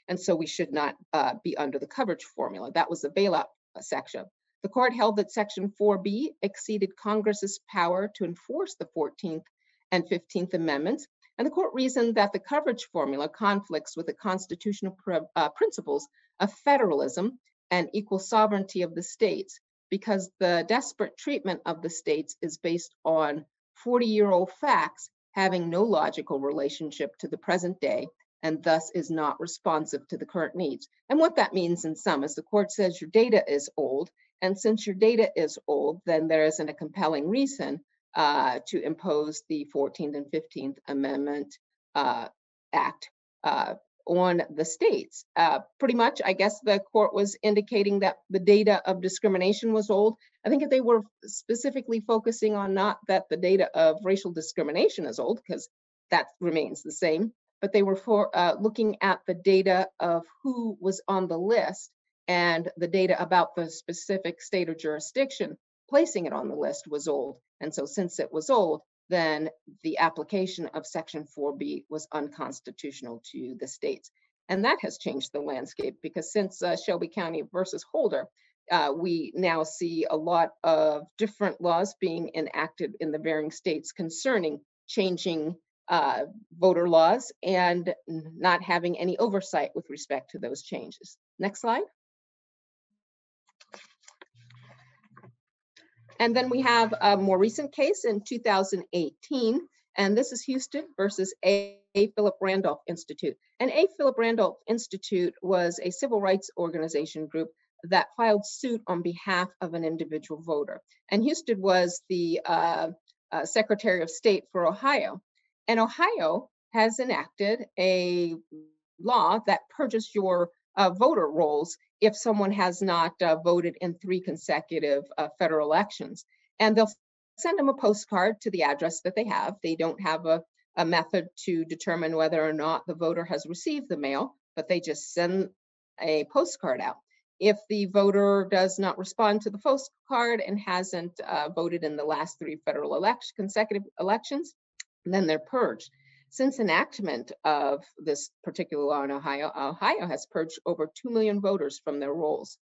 and so we should not uh, be under the coverage formula. That was the bailout section. The court held that Section 4B exceeded Congress's power to enforce the 14th and 15th Amendments, and the court reasoned that the coverage formula conflicts with the constitutional pr uh, principles of federalism and equal sovereignty of the states because the disparate treatment of the states is based on 40 year old facts having no logical relationship to the present day and thus is not responsive to the current needs. And what that means in sum is the court says your data is old, and since your data is old, then there isn't a compelling reason uh, to impose the 14th and 15th Amendment uh, Act uh, on the states. Uh, pretty much, I guess the court was indicating that the data of discrimination was old. I think they were specifically focusing on not that the data of racial discrimination is old, because that remains the same, but they were for uh, looking at the data of who was on the list and the data about the specific state or jurisdiction placing it on the list was old. And so since it was old, then the application of Section 4B was unconstitutional to the states. And that has changed the landscape because since uh, Shelby County versus Holder, uh, we now see a lot of different laws being enacted in the varying states concerning changing uh, voter laws and not having any oversight with respect to those changes. Next slide. And then we have a more recent case in 2018, and this is Husted versus A. A. Philip Randolph Institute. And A. Philip Randolph Institute was a civil rights organization group that filed suit on behalf of an individual voter. And Husted was the uh, uh, Secretary of State for Ohio. And Ohio has enacted a law that purges your uh, voter rolls if someone has not uh, voted in three consecutive uh, federal elections. And they'll send them a postcard to the address that they have. They don't have a, a method to determine whether or not the voter has received the mail, but they just send a postcard out. If the voter does not respond to the postcard and hasn't uh, voted in the last three federal election, consecutive elections, then they're purged. Since enactment of this particular law in Ohio, Ohio has purged over 2 million voters from their rolls.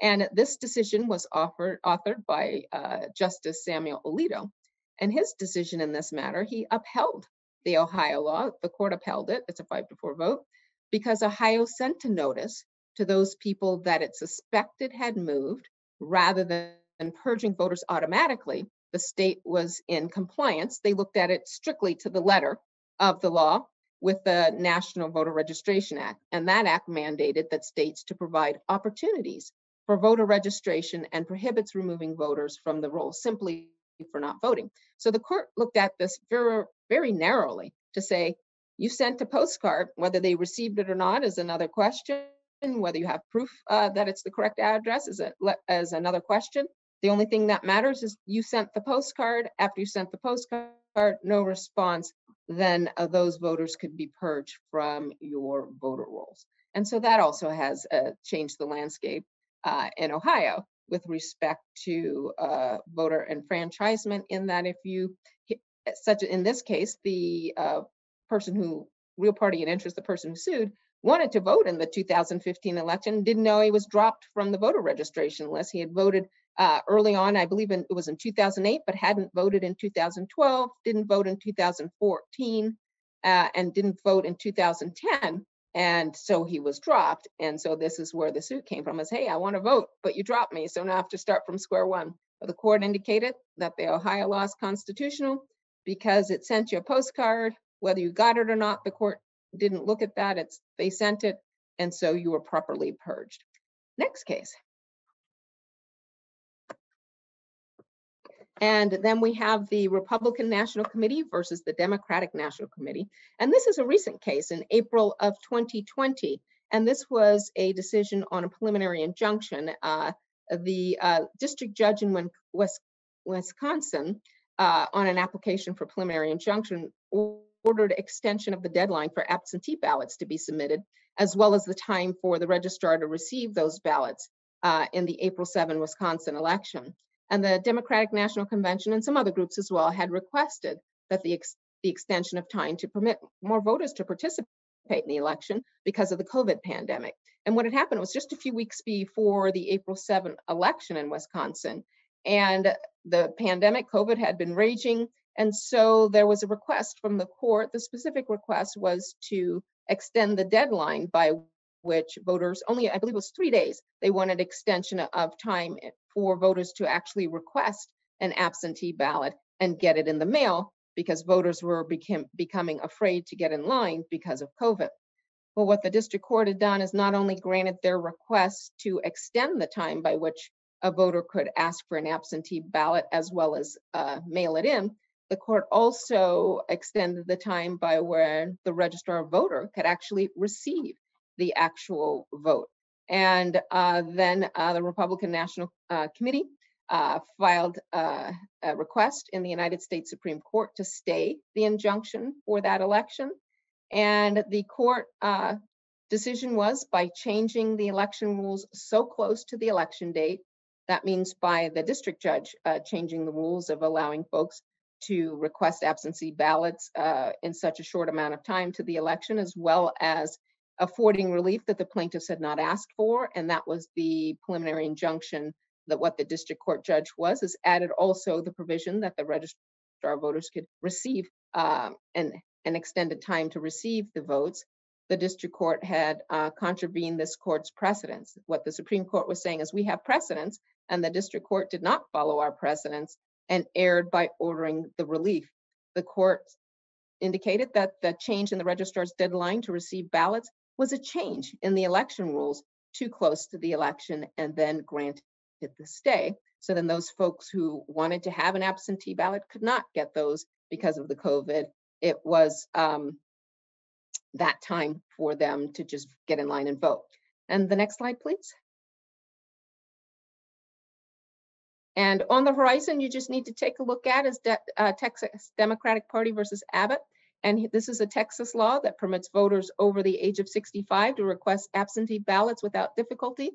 And this decision was offered, authored by uh, Justice Samuel Alito. And his decision in this matter, he upheld the Ohio law. The court upheld it. It's a five to four vote because Ohio sent a notice to those people that it suspected had moved rather than purging voters automatically. The state was in compliance. They looked at it strictly to the letter of the law with the National Voter Registration Act. And that act mandated that states to provide opportunities for voter registration and prohibits removing voters from the roll simply for not voting. So the court looked at this very, very narrowly to say, you sent a postcard, whether they received it or not is another question. Whether you have proof uh, that it's the correct address is, a, is another question. The only thing that matters is you sent the postcard. After you sent the postcard, no response, then uh, those voters could be purged from your voter rolls. And so that also has uh, changed the landscape uh, in Ohio with respect to uh, voter enfranchisement in that if you, such in this case, the uh, person who, real party and interest, the person who sued, wanted to vote in the 2015 election, didn't know he was dropped from the voter registration list. He had voted uh, early on, I believe in, it was in 2008, but hadn't voted in 2012, didn't vote in 2014, uh, and didn't vote in 2010. And so he was dropped. And so this is where the suit came from is, hey, I want to vote, but you dropped me. So now I have to start from square one. But the court indicated that the Ohio law is constitutional because it sent you a postcard, whether you got it or not, the court didn't look at that. It's they sent it, and so you were properly purged. Next case. And then we have the Republican National Committee versus the Democratic National Committee. And this is a recent case in April of 2020. And this was a decision on a preliminary injunction. Uh, the uh, district judge in West, Wisconsin uh, on an application for preliminary injunction ordered extension of the deadline for absentee ballots to be submitted, as well as the time for the registrar to receive those ballots uh, in the April 7 Wisconsin election. And the Democratic National Convention and some other groups as well had requested that the, ex the extension of time to permit more voters to participate in the election because of the COVID pandemic. And what had happened was just a few weeks before the April 7 election in Wisconsin, and the pandemic, COVID had been raging. And so there was a request from the court. The specific request was to extend the deadline by which voters only, I believe it was three days, they wanted extension of time for voters to actually request an absentee ballot and get it in the mail because voters were became, becoming afraid to get in line because of COVID. Well, what the district court had done is not only granted their request to extend the time by which a voter could ask for an absentee ballot as well as uh, mail it in, the court also extended the time by where the registrar voter could actually receive the actual vote. And uh, then uh, the Republican National uh, Committee uh, filed uh, a request in the United States Supreme Court to stay the injunction for that election. And the court uh, decision was by changing the election rules so close to the election date, that means by the district judge changing the rules of allowing folks to request absentee ballots uh, in such a short amount of time to the election, as well as affording relief that the plaintiffs had not asked for. And that was the preliminary injunction that what the district court judge was, is added also the provision that the registrar voters could receive um, an, an extended time to receive the votes. The district court had uh, contravened this court's precedents. What the Supreme Court was saying is we have precedents, and the district court did not follow our precedents and erred by ordering the relief. The court indicated that the change in the registrar's deadline to receive ballots was a change in the election rules too close to the election and then granted the stay. So then those folks who wanted to have an absentee ballot could not get those because of the COVID. It was um, that time for them to just get in line and vote. And the next slide, please. And on the horizon, you just need to take a look at is De uh, Texas Democratic Party versus Abbott. And this is a Texas law that permits voters over the age of 65 to request absentee ballots without difficulty.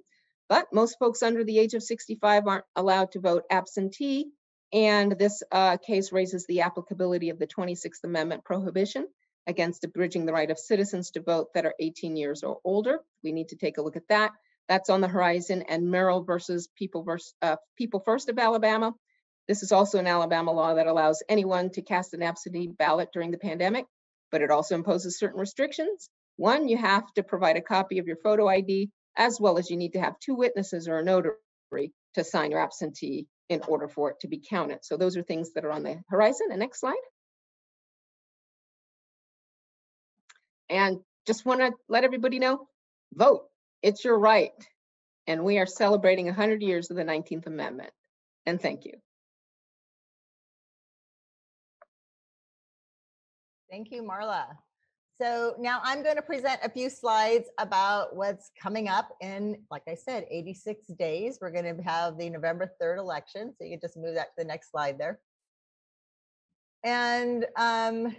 But most folks under the age of 65 aren't allowed to vote absentee. And this uh, case raises the applicability of the 26th Amendment prohibition against abridging the right of citizens to vote that are 18 years or older. We need to take a look at that. That's on the horizon and Merrill versus People versus uh, People First of Alabama. This is also an Alabama law that allows anyone to cast an absentee ballot during the pandemic, but it also imposes certain restrictions. One, you have to provide a copy of your photo ID, as well as you need to have two witnesses or a notary to sign your absentee in order for it to be counted. So those are things that are on the horizon. The next slide. And just want to let everybody know, vote. It's your right. And we are celebrating 100 years of the 19th Amendment. And thank you. Thank you, Marla. So now I'm going to present a few slides about what's coming up in, like I said, 86 days. We're going to have the November 3rd election. So you can just move that to the next slide there. And um,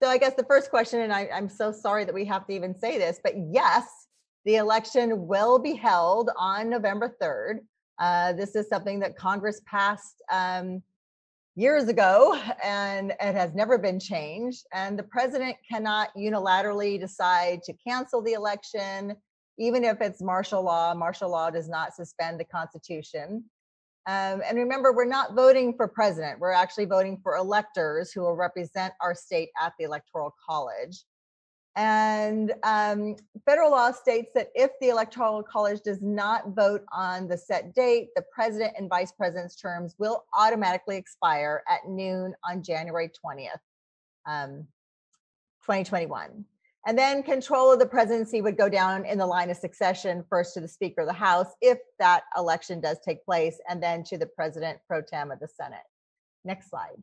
so I guess the first question, and I, I'm so sorry that we have to even say this, but yes, the election will be held on November 3rd. Uh, this is something that Congress passed um, years ago and it has never been changed. And the president cannot unilaterally decide to cancel the election, even if it's martial law. Martial law does not suspend the Constitution. Um, and remember, we're not voting for president. We're actually voting for electors who will represent our state at the Electoral College. And um, federal law states that if the Electoral College does not vote on the set date, the president and vice president's terms will automatically expire at noon on January 20th, um, 2021. And then control of the presidency would go down in the line of succession, first to the Speaker of the House, if that election does take place, and then to the President pro tem of the Senate. Next slide.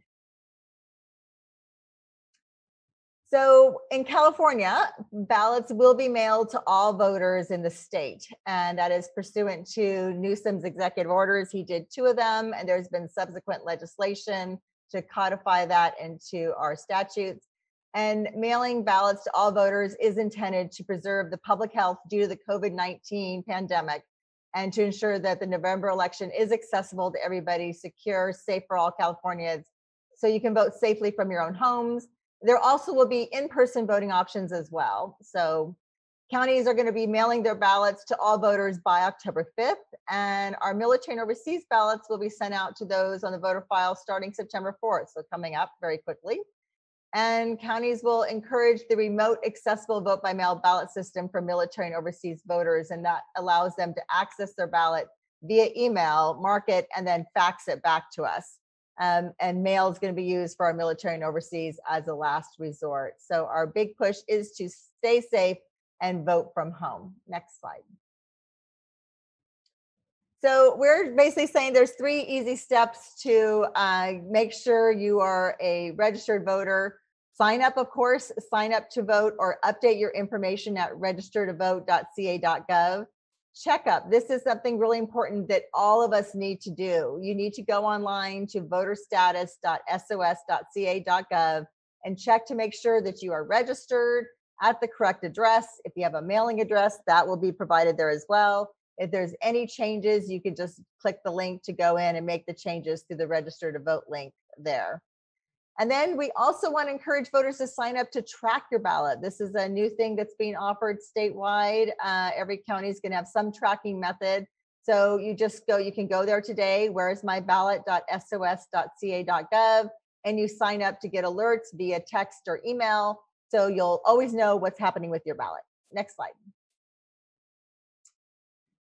So in California, ballots will be mailed to all voters in the state, and that is pursuant to Newsom's executive orders. He did two of them, and there's been subsequent legislation to codify that into our statutes. And mailing ballots to all voters is intended to preserve the public health due to the COVID 19 pandemic and to ensure that the November election is accessible to everybody, secure, safe for all Californians, so you can vote safely from your own homes. There also will be in person voting options as well. So counties are going to be mailing their ballots to all voters by October 5th, and our military and overseas ballots will be sent out to those on the voter file starting September 4th. So coming up very quickly and counties will encourage the remote accessible vote by mail ballot system for military and overseas voters and that allows them to access their ballot via email mark it and then fax it back to us um, and mail is going to be used for our military and overseas as a last resort so our big push is to stay safe and vote from home next slide so we're basically saying there's three easy steps to uh, make sure you are a registered voter. Sign up, of course, sign up to vote or update your information at registertovote.ca.gov. Checkup. This is something really important that all of us need to do. You need to go online to voterstatus.sos.ca.gov and check to make sure that you are registered at the correct address. If you have a mailing address, that will be provided there as well if there's any changes, you can just click the link to go in and make the changes through the register to vote link there. And then we also want to encourage voters to sign up to track your ballot. This is a new thing that's being offered statewide. Uh, every county is going to have some tracking method. So you just go, you can go there today, where's my ballot.sos.ca.gov, and you sign up to get alerts via text or email. So you'll always know what's happening with your ballot. Next slide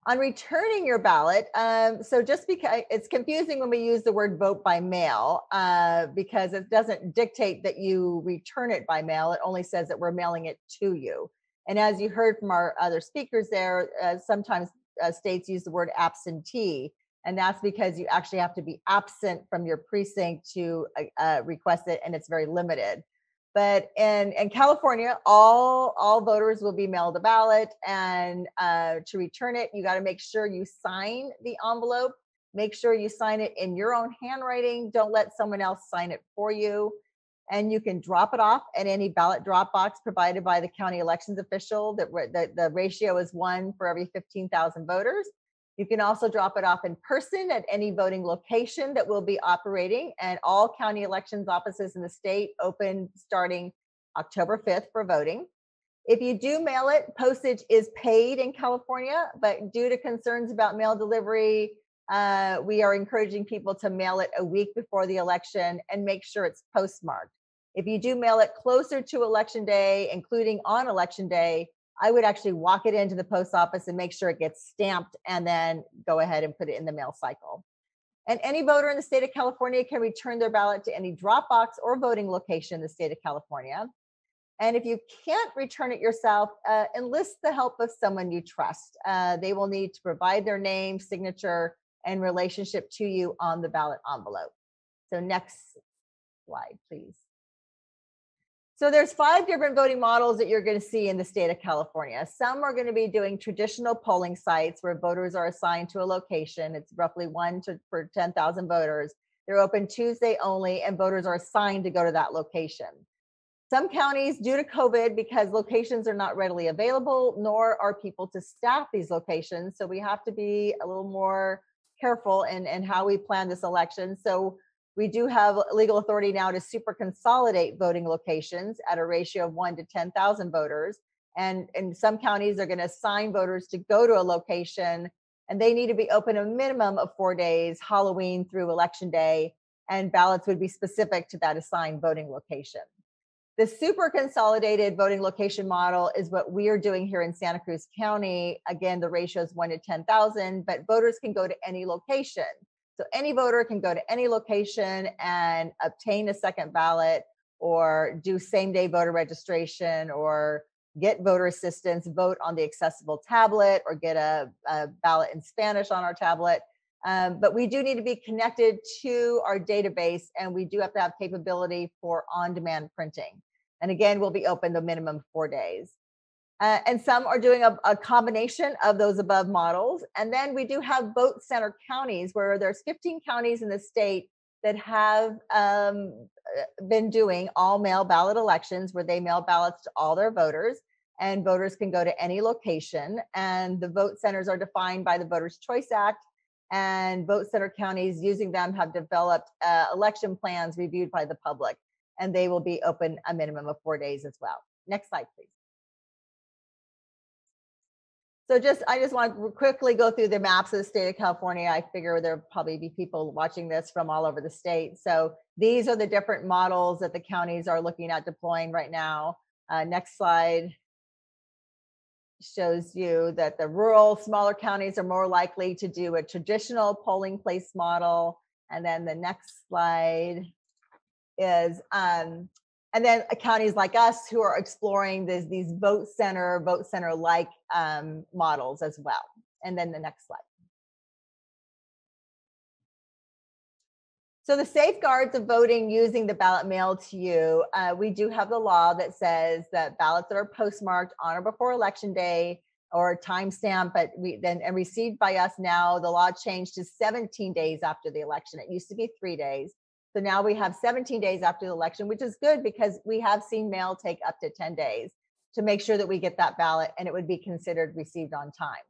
on returning your ballot um, so just because it's confusing when we use the word vote by mail uh, because it doesn't dictate that you return it by mail it only says that we're mailing it to you. And as you heard from our other speakers there uh, sometimes uh, states use the word absentee and that's because you actually have to be absent from your precinct to uh, uh, request it and it's very limited but in, in California, all all voters will be mailed a ballot, and uh, to return it, you got to make sure you sign the envelope. Make sure you sign it in your own handwriting. Don't let someone else sign it for you. And you can drop it off at any ballot drop box provided by the county elections official. That the, the ratio is one for every 15,000 voters. You can also drop it off in person at any voting location that will be operating, and all county elections offices in the state open starting October 5th for voting. If you do mail it, postage is paid in California, but due to concerns about mail delivery, uh, we are encouraging people to mail it a week before the election and make sure it's postmarked. If you do mail it closer to election day, including on election day, I would actually walk it into the post office and make sure it gets stamped and then go ahead and put it in the mail cycle. And any voter in the state of California can return their ballot to any drop box or voting location in the state of California. And if you can't return it yourself, uh, enlist the help of someone you trust. Uh, they will need to provide their name, signature, and relationship to you on the ballot envelope. So next slide, please. So there's five different voting models that you're going to see in the state of California. Some are going to be doing traditional polling sites where voters are assigned to a location. It's roughly one to for 10,000 voters. They're open Tuesday only and voters are assigned to go to that location. Some counties, due to COVID, because locations are not readily available, nor are people to staff these locations. So we have to be a little more careful in, in how we plan this election. So we do have legal authority now to super consolidate voting locations at a ratio of one to 10,000 voters. And in some counties, they're going to assign voters to go to a location and they need to be open a minimum of four days, Halloween through election day, and ballots would be specific to that assigned voting location. The super consolidated voting location model is what we are doing here in Santa Cruz County. Again, the ratio is one to 10,000, but voters can go to any location. So any voter can go to any location and obtain a second ballot or do same day voter registration or get voter assistance, vote on the accessible tablet or get a, a ballot in Spanish on our tablet. Um, but we do need to be connected to our database and we do have to have capability for on-demand printing. And again, we'll be open the minimum four days. Uh, and some are doing a, a, combination of those above models. And then we do have vote center counties where there's 15 counties in the state that have um, uh, been doing all mail ballot elections where they mail ballots to all their voters and voters can go to any location. And the vote centers are defined by the Voters Choice Act and vote center counties using them have developed uh, election plans reviewed by the public and they will be open a minimum of four days as well next slide please so just i just want to quickly go through the maps of the state of california. I figure there'll probably be people watching this from all over the state. So these are the different models that the counties are looking at deploying right now. Uh, next slide shows you that the rural smaller counties are more likely to do a traditional polling place model. And then the next slide is, um, and then counties like us who are exploring this, these vote center, vote center like um, models as well. And then the next slide. So the safeguards of voting using the ballot mailed to you, uh, we do have the law that says that ballots that are postmarked on or before election day or timestamp, but we then and received by us now, the law changed to 17 days after the election. It used to be three days. So now we have 17 days after the election, which is good because we have seen mail take up to 10 days to make sure that we get that ballot and it would be considered received on time.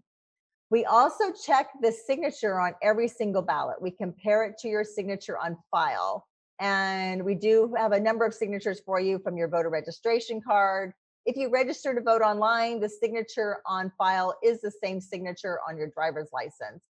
We also check the signature on every single ballot. We compare it to your signature on file. And we do have a number of signatures for you from your voter registration card. If you register to vote online, the signature on file is the same signature on your driver's license.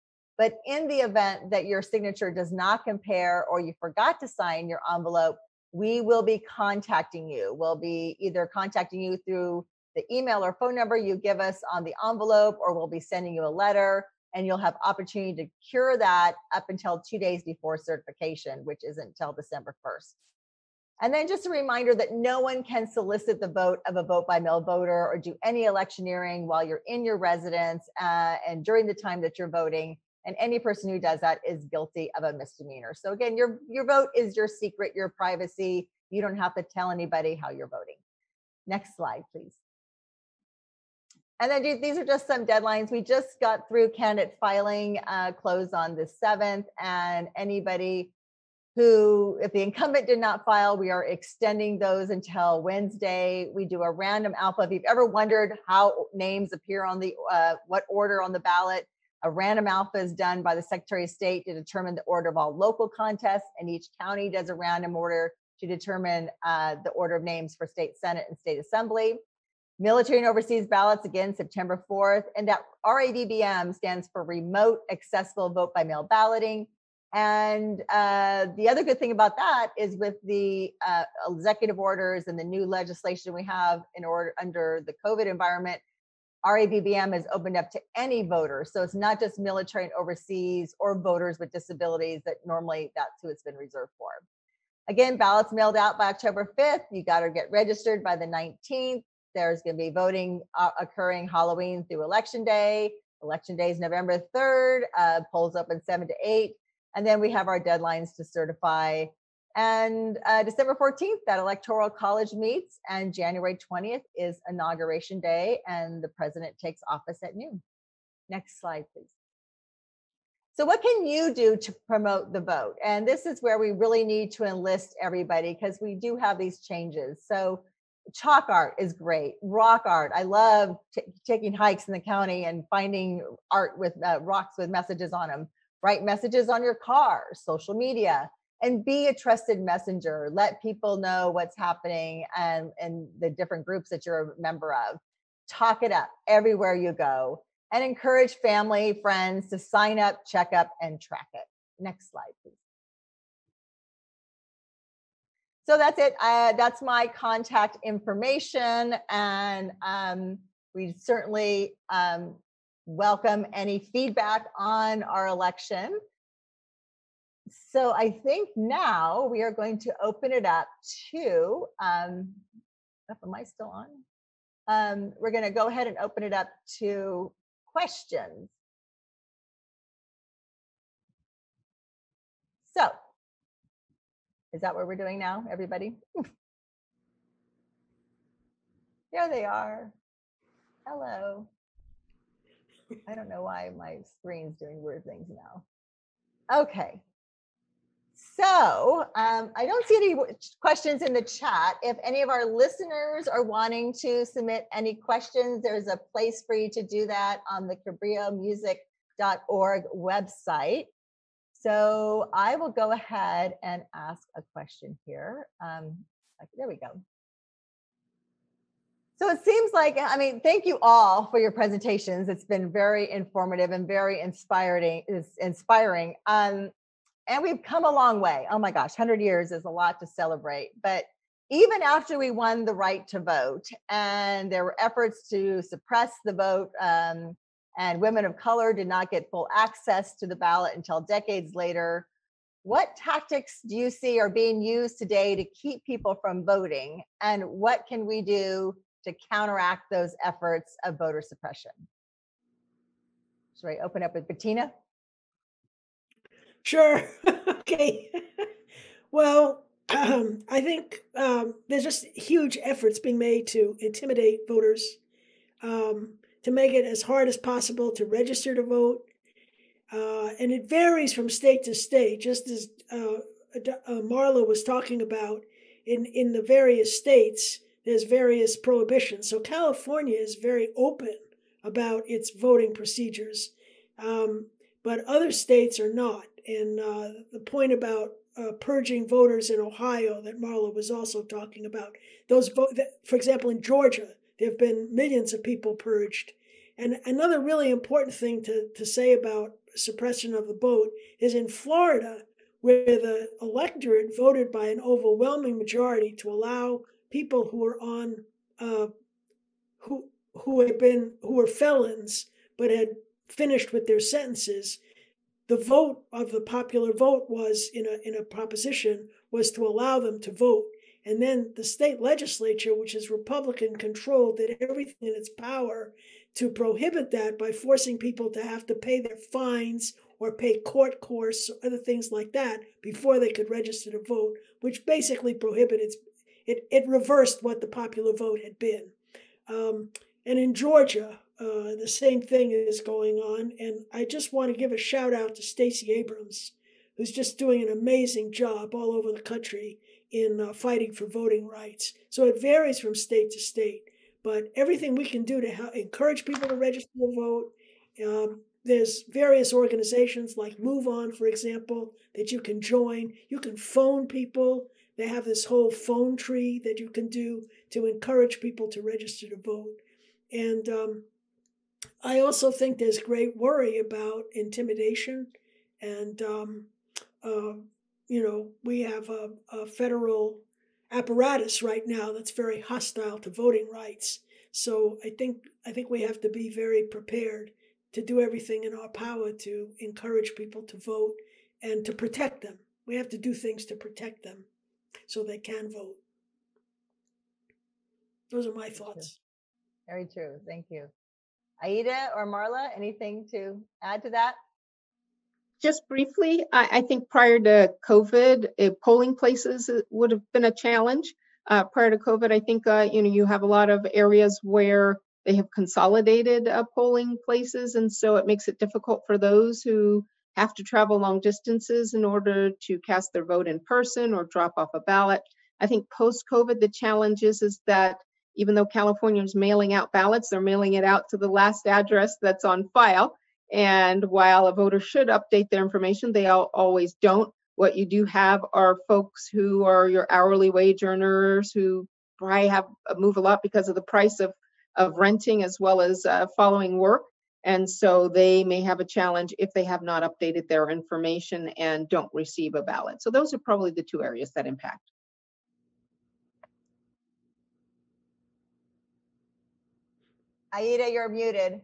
But in the event that your signature does not compare or you forgot to sign your envelope, we will be contacting you. We'll be either contacting you through the email or phone number you give us on the envelope, or we'll be sending you a letter and you'll have opportunity to cure that up until two days before certification, which isn't until December 1st. And then just a reminder that no one can solicit the vote of a vote by mail voter or do any electioneering while you're in your residence uh, and during the time that you're voting. And any person who does that is guilty of a misdemeanor. So again, your your vote is your secret, your privacy. You don't have to tell anybody how you're voting. Next slide, please. And then these are just some deadlines. We just got through candidate filing uh, close on the 7th and anybody who, if the incumbent did not file, we are extending those until Wednesday. We do a random alpha. If you've ever wondered how names appear on the, uh, what order on the ballot, a random alpha is done by the Secretary of State to determine the order of all local contests, and each county does a random order to determine uh, the order of names for state senate and state assembly. military and overseas ballots again September 4th. And that RAVBM stands for Remote Accessible Vote by Mail Balloting. And uh, the other good thing about that is with the uh, executive orders and the new legislation we have in order under the COVID environment, RAVBM is opened up to any voter. So it's not just military and overseas or voters with disabilities that normally that's who it's been reserved for. Again, ballots mailed out by October 5th. You got to get registered by the 19th. There's going to be voting uh, occurring Halloween through Election Day. Election Day is November 3rd. Uh, polls open 7 to 8. And then we have our deadlines to certify. And uh, December 14th, that Electoral College meets, and January 20th is Inauguration Day, and the president takes office at noon. Next slide, please. So, what can you do to promote the vote? And this is where we really need to enlist everybody because we do have these changes. So, chalk art is great. Rock art. I love t- taking hikes in the county and finding art with uh, rocks with messages on them. Write messages on your car, social media, and be a trusted messenger. Let people know what's happening and, and the different groups that you're a member of. Talk it up everywhere you go and encourage family, friends to sign up, check up, and track it. Next slide, please. So that's it. Uh, that's my contact information. And um, we certainly um, welcome any feedback on our election. So I think now we are going to open it up to, um, am I still on? Um, we're going to go ahead and open it up to questions. So, is that what we're doing now, everybody? there they are. Hello. I don't know why my screen's doing weird things now. Okay. So um, I don't see any questions in the chat. If any of our listeners are wanting to submit any questions, there's a place for you to do that on the cabrillomusic.org website. So I will go ahead and ask a question here. Um, there we go. So it seems like, I mean, thank you all for your presentations. It's been very informative and very inspiring. Is inspiring. Um, and we've come a long way. Oh my gosh, 100 years is a lot to celebrate. But even after we won the right to vote, and there were efforts to suppress the vote, um, and women of color did not get full access to the ballot until decades later. What tactics do you see are being used today to keep people from voting? And what can we do to counteract those efforts of voter suppression. Should I open up with Bettina? Sure. okay. well, um, I think um, there's just huge efforts being made to intimidate voters, um, to make it as hard as possible to register to vote. Uh, and it varies from state to state, just as uh, uh, Marla was talking about in, in the various states there's various prohibitions. So California is very open about its voting procedures, um, but other states are not. And uh, the point about uh, purging voters in Ohio that Marla was also talking about, those vote, for example, in Georgia, there have been millions of people purged. And another really important thing to, to say about suppression of the vote is in Florida, where the electorate voted by an overwhelming majority to allow people who were on uh, who who had been who were felons but had finished with their sentences the vote of the popular vote was in a in a proposition was to allow them to vote and then the state legislature which is republican controlled did everything in its power to prohibit that by forcing people to have to pay their fines or pay court costs or other things like that before they could register to vote which basically prohibited it, it reversed what the popular vote had been. Um, and in Georgia, uh, the same thing is going on. And I just want to give a shout out to Stacey Abrams, who's just doing an amazing job all over the country in uh, fighting for voting rights. So it varies from state to state, but everything we can do to encourage people to register to vote. Um, there's various organizations like MoveOn, for example, that you can join. You can phone people they have this whole phone tree that you can do to encourage people to register to vote. And um, I also think there's great worry about intimidation. And, um, uh, you know, we have a, a federal apparatus right now that's very hostile to voting rights. So I think I think we have to be very prepared to do everything in our power to encourage people to vote and to protect them. We have to do things to protect them so they can vote. Those are my thoughts. Very true. Thank you. Aida or Marla, anything to add to that? Just briefly, I, I think prior to COVID, uh, polling places uh, would have been a challenge. Uh, prior to COVID, I think uh, you know you have a lot of areas where they have consolidated uh, polling places, and so it makes it difficult for those who have to travel long distances in order to cast their vote in person or drop off a ballot. I think post COVID, the challenge is, is that even though California is mailing out ballots, they're mailing it out to the last address that's on file. And while a voter should update their information, they all, always don't. What you do have are folks who are your hourly wage earners who probably have move a lot because of the price of, of renting as well as uh, following work. And so they may have a challenge if they have not updated their information and don't receive a ballot. So those are probably the two areas that impact. Aida, you're muted.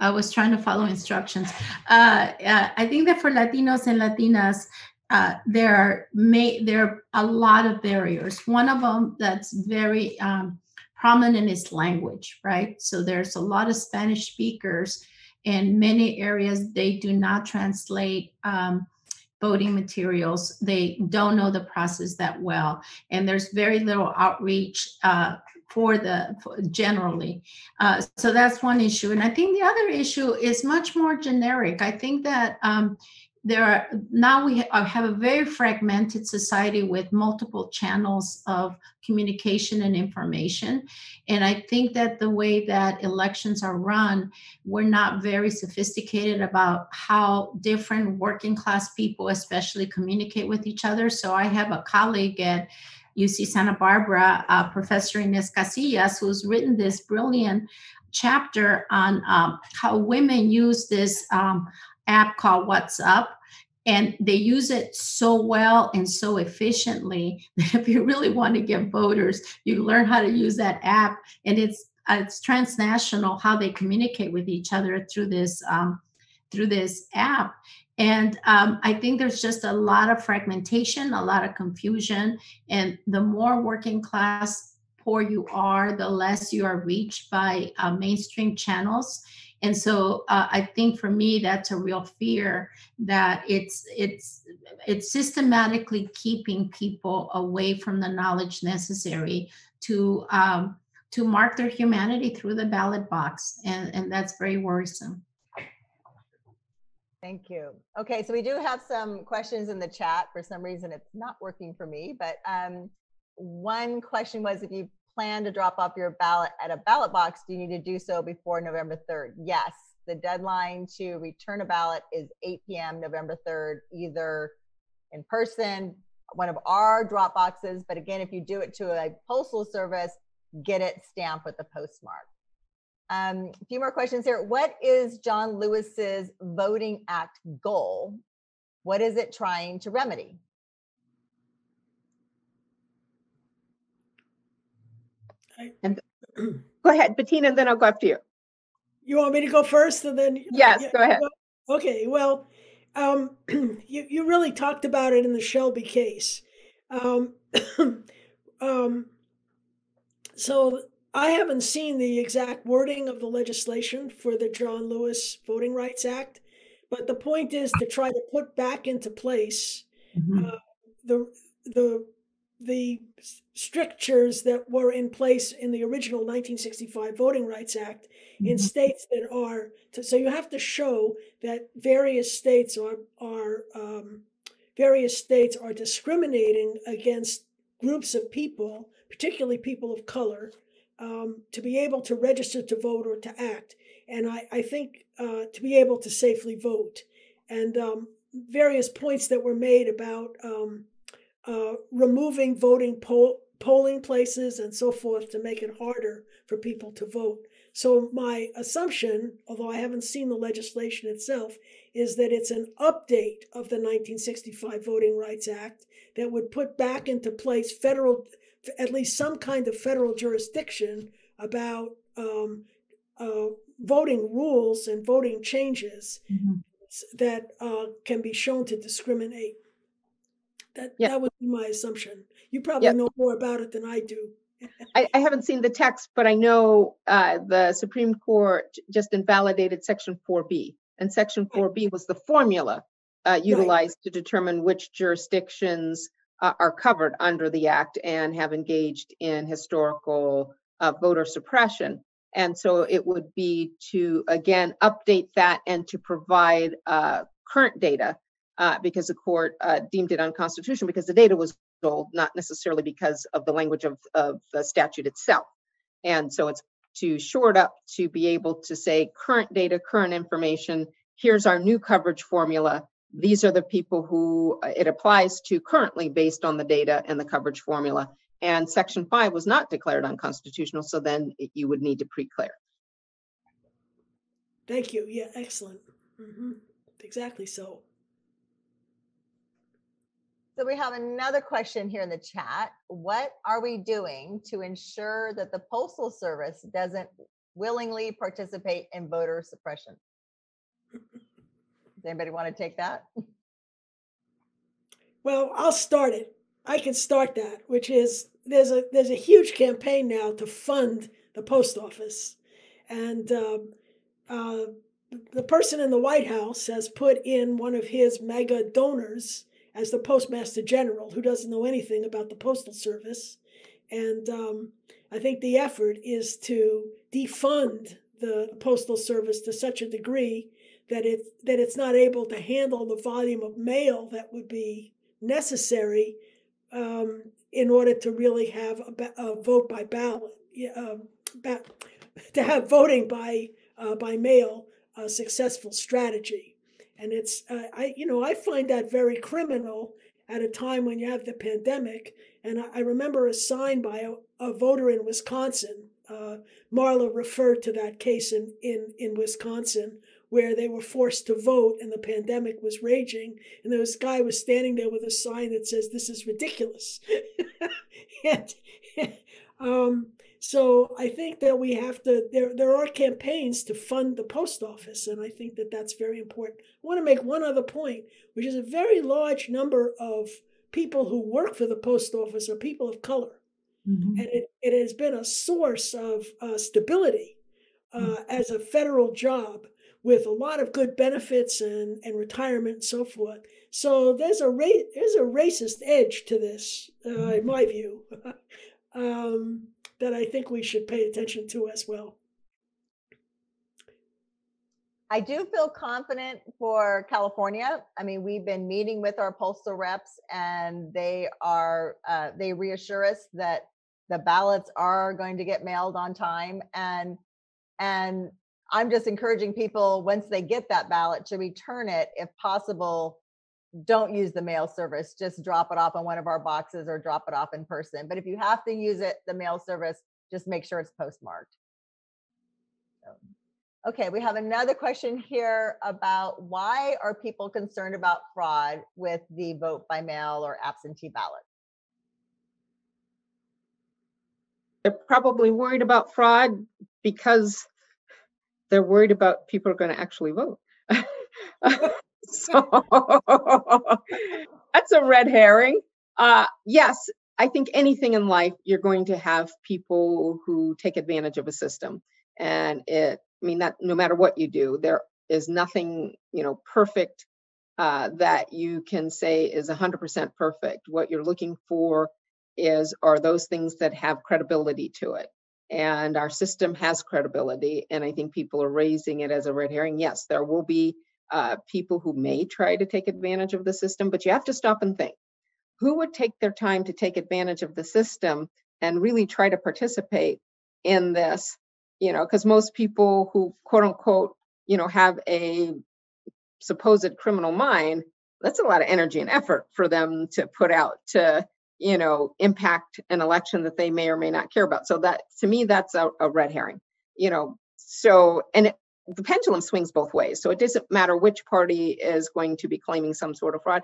I was trying to follow instructions. Uh, uh, I think that for Latinos and Latinas, uh, there are may, there are a lot of barriers. One of them that's very um, prominent is language, right? So there's a lot of Spanish speakers in many areas. They do not translate um, voting materials. They don't know the process that well, and there's very little outreach uh, for the for generally. Uh, so that's one issue. And I think the other issue is much more generic. I think that um, there are now we uh, have a very fragmented society with multiple channels of communication and information. And i think that the way that elections are run we're not very sophisticated about how different working class people especially communicate with each other. So i have a colleague at UC Santa Barbara, uh, Professor Ines Casillas, who's written this brilliant chapter on um, how women use this um, app called WhatsApp. And they use it so well and so efficiently that if you really want to get voters, you learn how to use that app. And it's uh, it's transnational how they communicate with each other through this um, through this app. And um, I think there's just a lot of fragmentation, a lot of confusion. And the more working class poor you are, the less you are reached by uh, mainstream channels. And so uh, I think for me that's a real fear that it's it's it's systematically keeping people away from the knowledge necessary to um, to mark their humanity through the ballot box, and and that's very worrisome. Thank you. Okay, so we do have some questions in the chat. For some reason, it's not working for me, but um, one question was if you plan to drop off your ballot at a ballot box, do you need to do so before November 3rd? Yes. The deadline to return a ballot is 8 p.m. November 3rd, either in person, one of our drop boxes, but again, if you do it to a postal service, get it stamped with the postmark. Um, a few more questions here. What is John Lewis's Voting Act goal? What is it trying to remedy? And go ahead, Bettina, and then I'll go after you. You want me to go first and then? Yes, yeah, go ahead. Okay, well, um, you, you really talked about it in the Shelby case. Um, um, so I haven't seen the exact wording of the legislation for the John Lewis Voting Rights Act, but the point is to try to put back into place mm-hmm. uh, the the the strictures that were in place in the original 1965 Voting Rights Act mm-hmm. in states that are to, so you have to show that various states are are um, various states are discriminating against groups of people, particularly people of color, um, to be able to register to vote or to act. And I, I think uh, to be able to safely vote. And um, various points that were made about um, uh, removing voting poll, polling places and so forth to make it harder for people to vote. So my assumption, although I haven't seen the legislation itself, is that it's an update of the 1965 Voting Rights Act that would put back into place federal, at least some kind of federal jurisdiction about um, uh, voting rules and voting changes Mhm. that uh, can be shown to discriminate. That Yeah. that would be my assumption. You probably know more about it than I do. I, I haven't seen the text, but I know uh, the Supreme Court just invalidated Section 4B. And Section 4B was the formula uh, utilized to determine which jurisdictions uh, are covered under the act and have engaged in historical uh, voter suppression. And so it would be to, again, update that and to provide uh, current data uh, because the court uh, deemed it unconstitutional because the data was old, not necessarily because of the language of, of the statute itself. And so it's to short up to be able to say current data, current information, here's our new coverage formula. These are the people who uh, it applies to currently based on the data and the coverage formula. And section five was not declared unconstitutional, so then it- you would need to pre-clear. Thank you. Yeah, excellent. hmm Exactly so. So we have another question here in the chat. What are we doing to ensure that the postal service doesn't willingly participate in voter suppression? Does anybody want to take that? Well, I'll start it. I can start that, which is there's a there's a huge campaign now to fund the post office, and um, uh, the person in the White House has put in one of his mega donors as the postmaster general, who doesn't know anything about the postal service, and um, I think the effort is to defund the postal service to such a degree that it that it's not able to handle the volume of mail that would be necessary um, in order to really have a, a vote by ballot, ba- to have voting by uh, by mail a successful strategy. And it's uh, I you know I find that very criminal at a time when you have the pandemic. And I, I remember a sign by a, a voter in Wisconsin. Uh, Marla referred to that case in, in, in Wisconsin where they were forced to vote and the pandemic was raging and this guy was standing there with a sign that says this is ridiculous and um, so i think that we have to there, there are campaigns to fund the post office and i think that that's very important. I want to make one other point which is a very large number of people who work for the post office are people of color. Mhm. and it, it has been a source of uh, stability uh, as a federal job with a lot of good benefits and, and retirement and so forth. So there's a ra- there's a racist edge to this, uh, in my view, um, that I think we should pay attention to as well. I do feel confident for California. I mean, we've been meeting with our postal reps and they are, uh, they reassure us that the ballots are going to get mailed on time and, and I'm just encouraging people, once they get that ballot, to return it if possible. Don't use the mail service, just drop it off on one of our boxes or drop it off in person. But if you have to use it, the mail service, just make sure it's postmarked. So, Okay, we have another question here about why are people concerned about fraud with the vote by mail or absentee ballot? They're probably worried about fraud because they're worried about people are going to actually vote. so that's a red herring. Uh, yes, I think anything in life, you're going to have people who take advantage of a system. And it, I mean, that no matter what you do, there is nothing, you know, perfect uh, that you can say is 100% perfect. What you're looking for is are those things that have credibility to it and our system has credibility and i think people are raising it as a red herring yes there will be uh, people who may try to take advantage of the system but you have to stop and think. Who would take their time to take advantage of the system and really try to participate in this? You know because most people who quote unquote you know have a supposed criminal mind that's a lot of energy and effort for them to put out to you know impact an election that they may or may not care about. So that to me that's a, a red herring you know? So and the pendulum swings both ways so it doesn't matter which party is going to be claiming some sort of fraud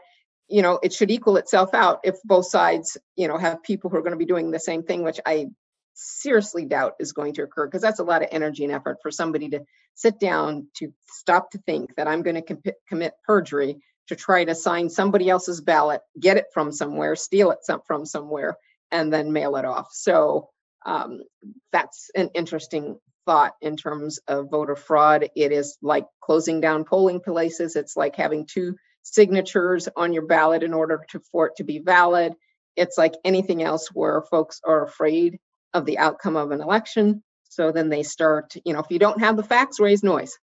you know it should equal itself out if both sides you know have people who are going to be doing the same thing which i seriously doubt is going to occur because that's a lot of energy and effort for somebody to sit down to stop to think that i'm going to com- commit perjury to try to sign somebody else's ballot, get it from somewhere, steal it some, from somewhere, and then mail it off. So um, that's an interesting thought in terms of voter fraud. It is like closing down polling places. It's like having two signatures on your ballot in order to, for it to be valid. It's like anything else where folks are afraid of the outcome of an election. So then they start, you know, if you don't have the facts, raise noise.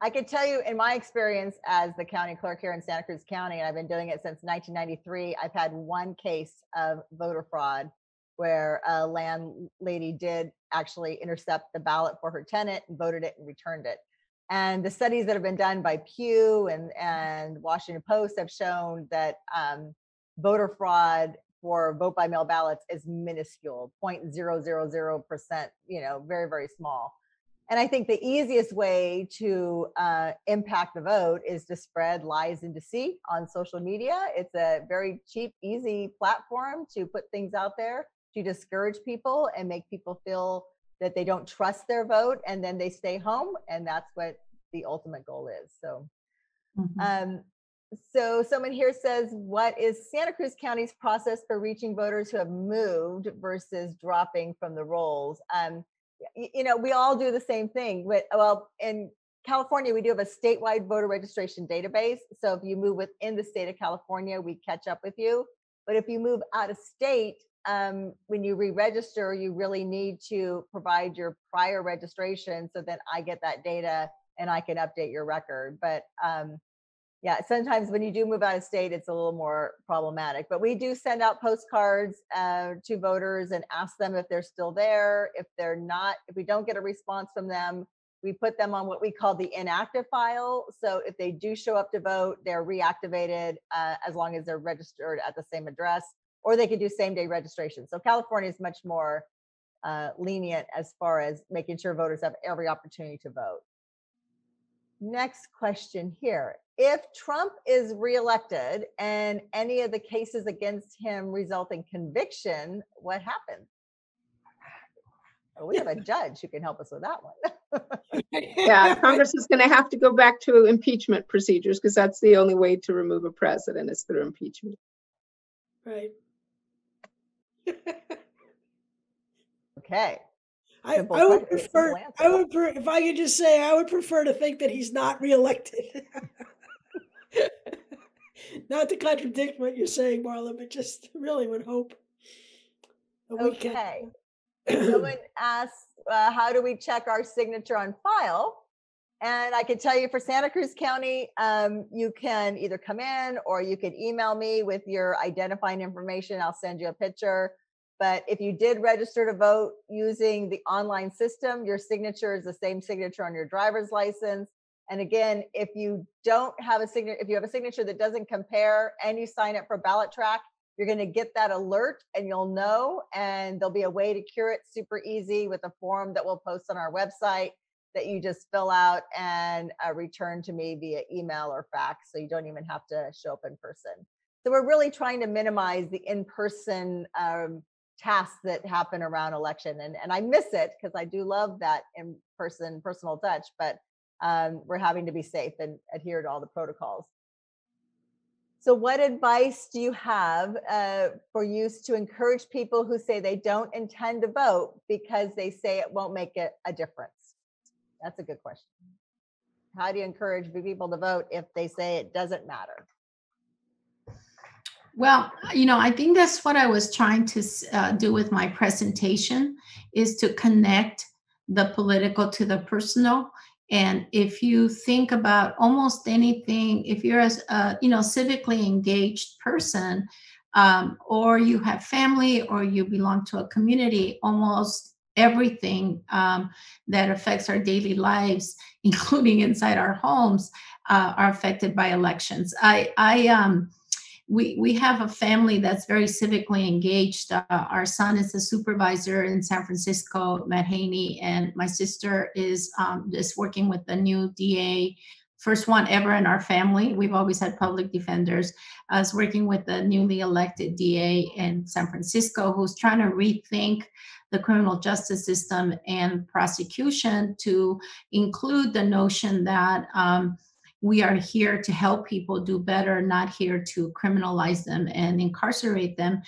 I can tell you in my experience as the county clerk here in Santa Cruz County, and I've been doing it since 1993, I've had one case of voter fraud where a landlady did actually intercept the ballot for her tenant and voted it and returned it. And the studies that have been done by Pew and, and Washington Post have shown that um, voter fraud for vote by mail ballots is minuscule, 0.000%, you know, very, very small. And I think the easiest way to uh, impact the vote is to spread lies and deceit on social media. It's a very cheap, easy platform to put things out there to discourage people and make people feel that they don't trust their vote and then they stay home. And that's what the ultimate goal is. So, mm-hmm. um, so someone here says, what is Santa Cruz County's process for reaching voters who have moved versus dropping from the rolls? Um, you know, we all do the same thing. But well, in California, we do have a statewide voter registration database. So if you move within the state of California, we catch up with you. But if you move out of state, um, when you re-register, you really need to provide your prior registration so that I get that data and I can update your record. But um, yeah, sometimes when you do move out of state, it's a little more problematic. But we do send out postcards uh, to voters and ask them if they're still there. If they're not, if we don't get a response from them, we put them on what we call the inactive file. So if they do show up to vote, they're reactivated uh, as long as they're registered at the same address, or they can do same day registration. So California is much more uh, lenient as far as making sure voters have every opportunity to vote. Next question here if Trump is reelected and any of the cases against him result in conviction, what happens? Well, we have a judge who can help us with that one. yeah, Congress is going to have to go back to impeachment procedures because that's the only way to remove a president is through impeachment. Right. Okay. I, I would prefer I would if I could just say I would prefer to think that he's not reelected. Not to contradict what you're saying, Marla, but just really would hope. Okay. Someone asks, uh, how do we check our signature on file? And I can tell you for Santa Cruz County, um, you can either come in or you can email me with your identifying information. I'll send you a picture. But if you did register to vote using the online system, your signature is the same signature on your driver's license. And again, if you don't have a signature, if you have a signature that doesn't compare and you sign up for ballot track, you're going to get that alert and you'll know. And there'll be a way to cure it super easy with a form that we'll post on our website that you just fill out and uh, return to me via email or fax. So you don't even have to show up in person. So we're really trying to minimize the in-person um, tasks that happen around election. And, and I miss it because I do love that in-person personal touch, but um, we're having to be safe and adhere to all the protocols. So, what advice do you have uh, for use to encourage people who say they don't intend to vote because they say it won't make a, a difference? That's a good question. How do you encourage people to vote if they say it doesn't matter? Well, you know, I think that's what I was trying to uh, do with my presentation is to connect the political to the personal and if you think about almost anything, if you're a you know civically engaged person, um, or you have family, or you belong to a community, almost everything um, that affects our daily lives, including inside our homes, uh, are affected by elections. I, I, um, we we have a family that's very civically engaged. Uh, our son is a supervisor in San Francisco, Matt Haney, and my sister is um, just working with the new DA first one ever in our family. We've always had public defenders. I working with the newly elected DA in San Francisco who's trying to rethink the criminal justice system and prosecution to include the notion that um, we are here to help people do better, not here to criminalize them and incarcerate them.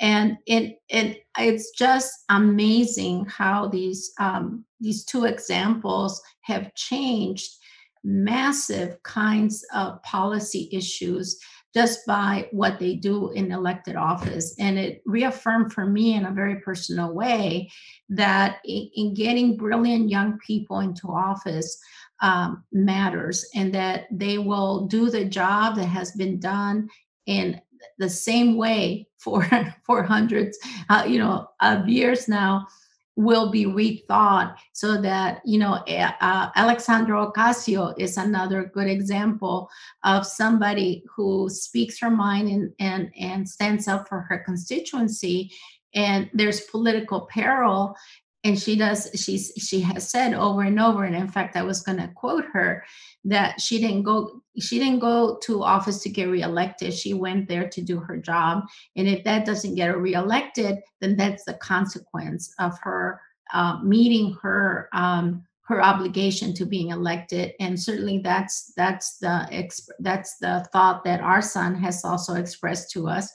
And it, it it's just amazing how these um, these two examples have changed massive kinds of policy issues just by what they do in elected office. And it reaffirmed for me in a very personal way that in, getting brilliant young people into office um, matters and that they will do the job that has been done in the same way for, for hundreds, uh, you know, of years now will be rethought so that you know uh, alexandra ocasio is another good example of somebody who speaks her mind and and and stands up for her constituency. And there's political peril and she does she's she has said over and over and in fact i was going to quote her that she didn't go she didn't go to office to get reelected. She went there to do her job. And if that doesn't get her reelected then that's the consequence of her uh, meeting her um, her obligation to being elected. And certainly that's that's the exp- that's the thought that our son has also expressed to us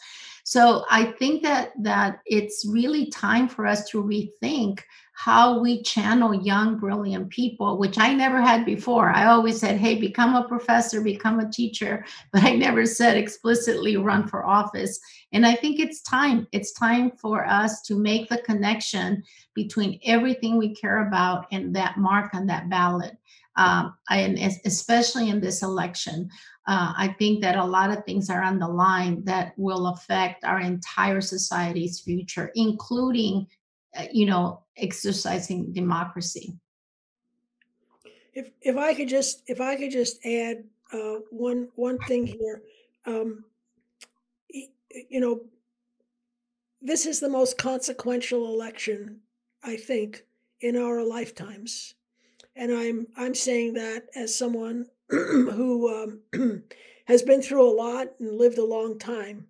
so I think that that it's really time for us to rethink how we channel young, brilliant people, which I never had before. I always said, hey, become a professor, become a teacher, but I never said explicitly run for office. And I think it's time. It's time for us to make the connection between everything we care about and that mark on that ballot. Um, and especially in this election uh, I think that a lot of things are on the line that will affect our entire society's future, including, uh, you know, exercising democracy. If if I could just if I could just add uh, one one thing here, um, you know, this is the most consequential election I think in our lifetimes, and I'm I'm saying that as someone who um, has been through a lot and lived a long time.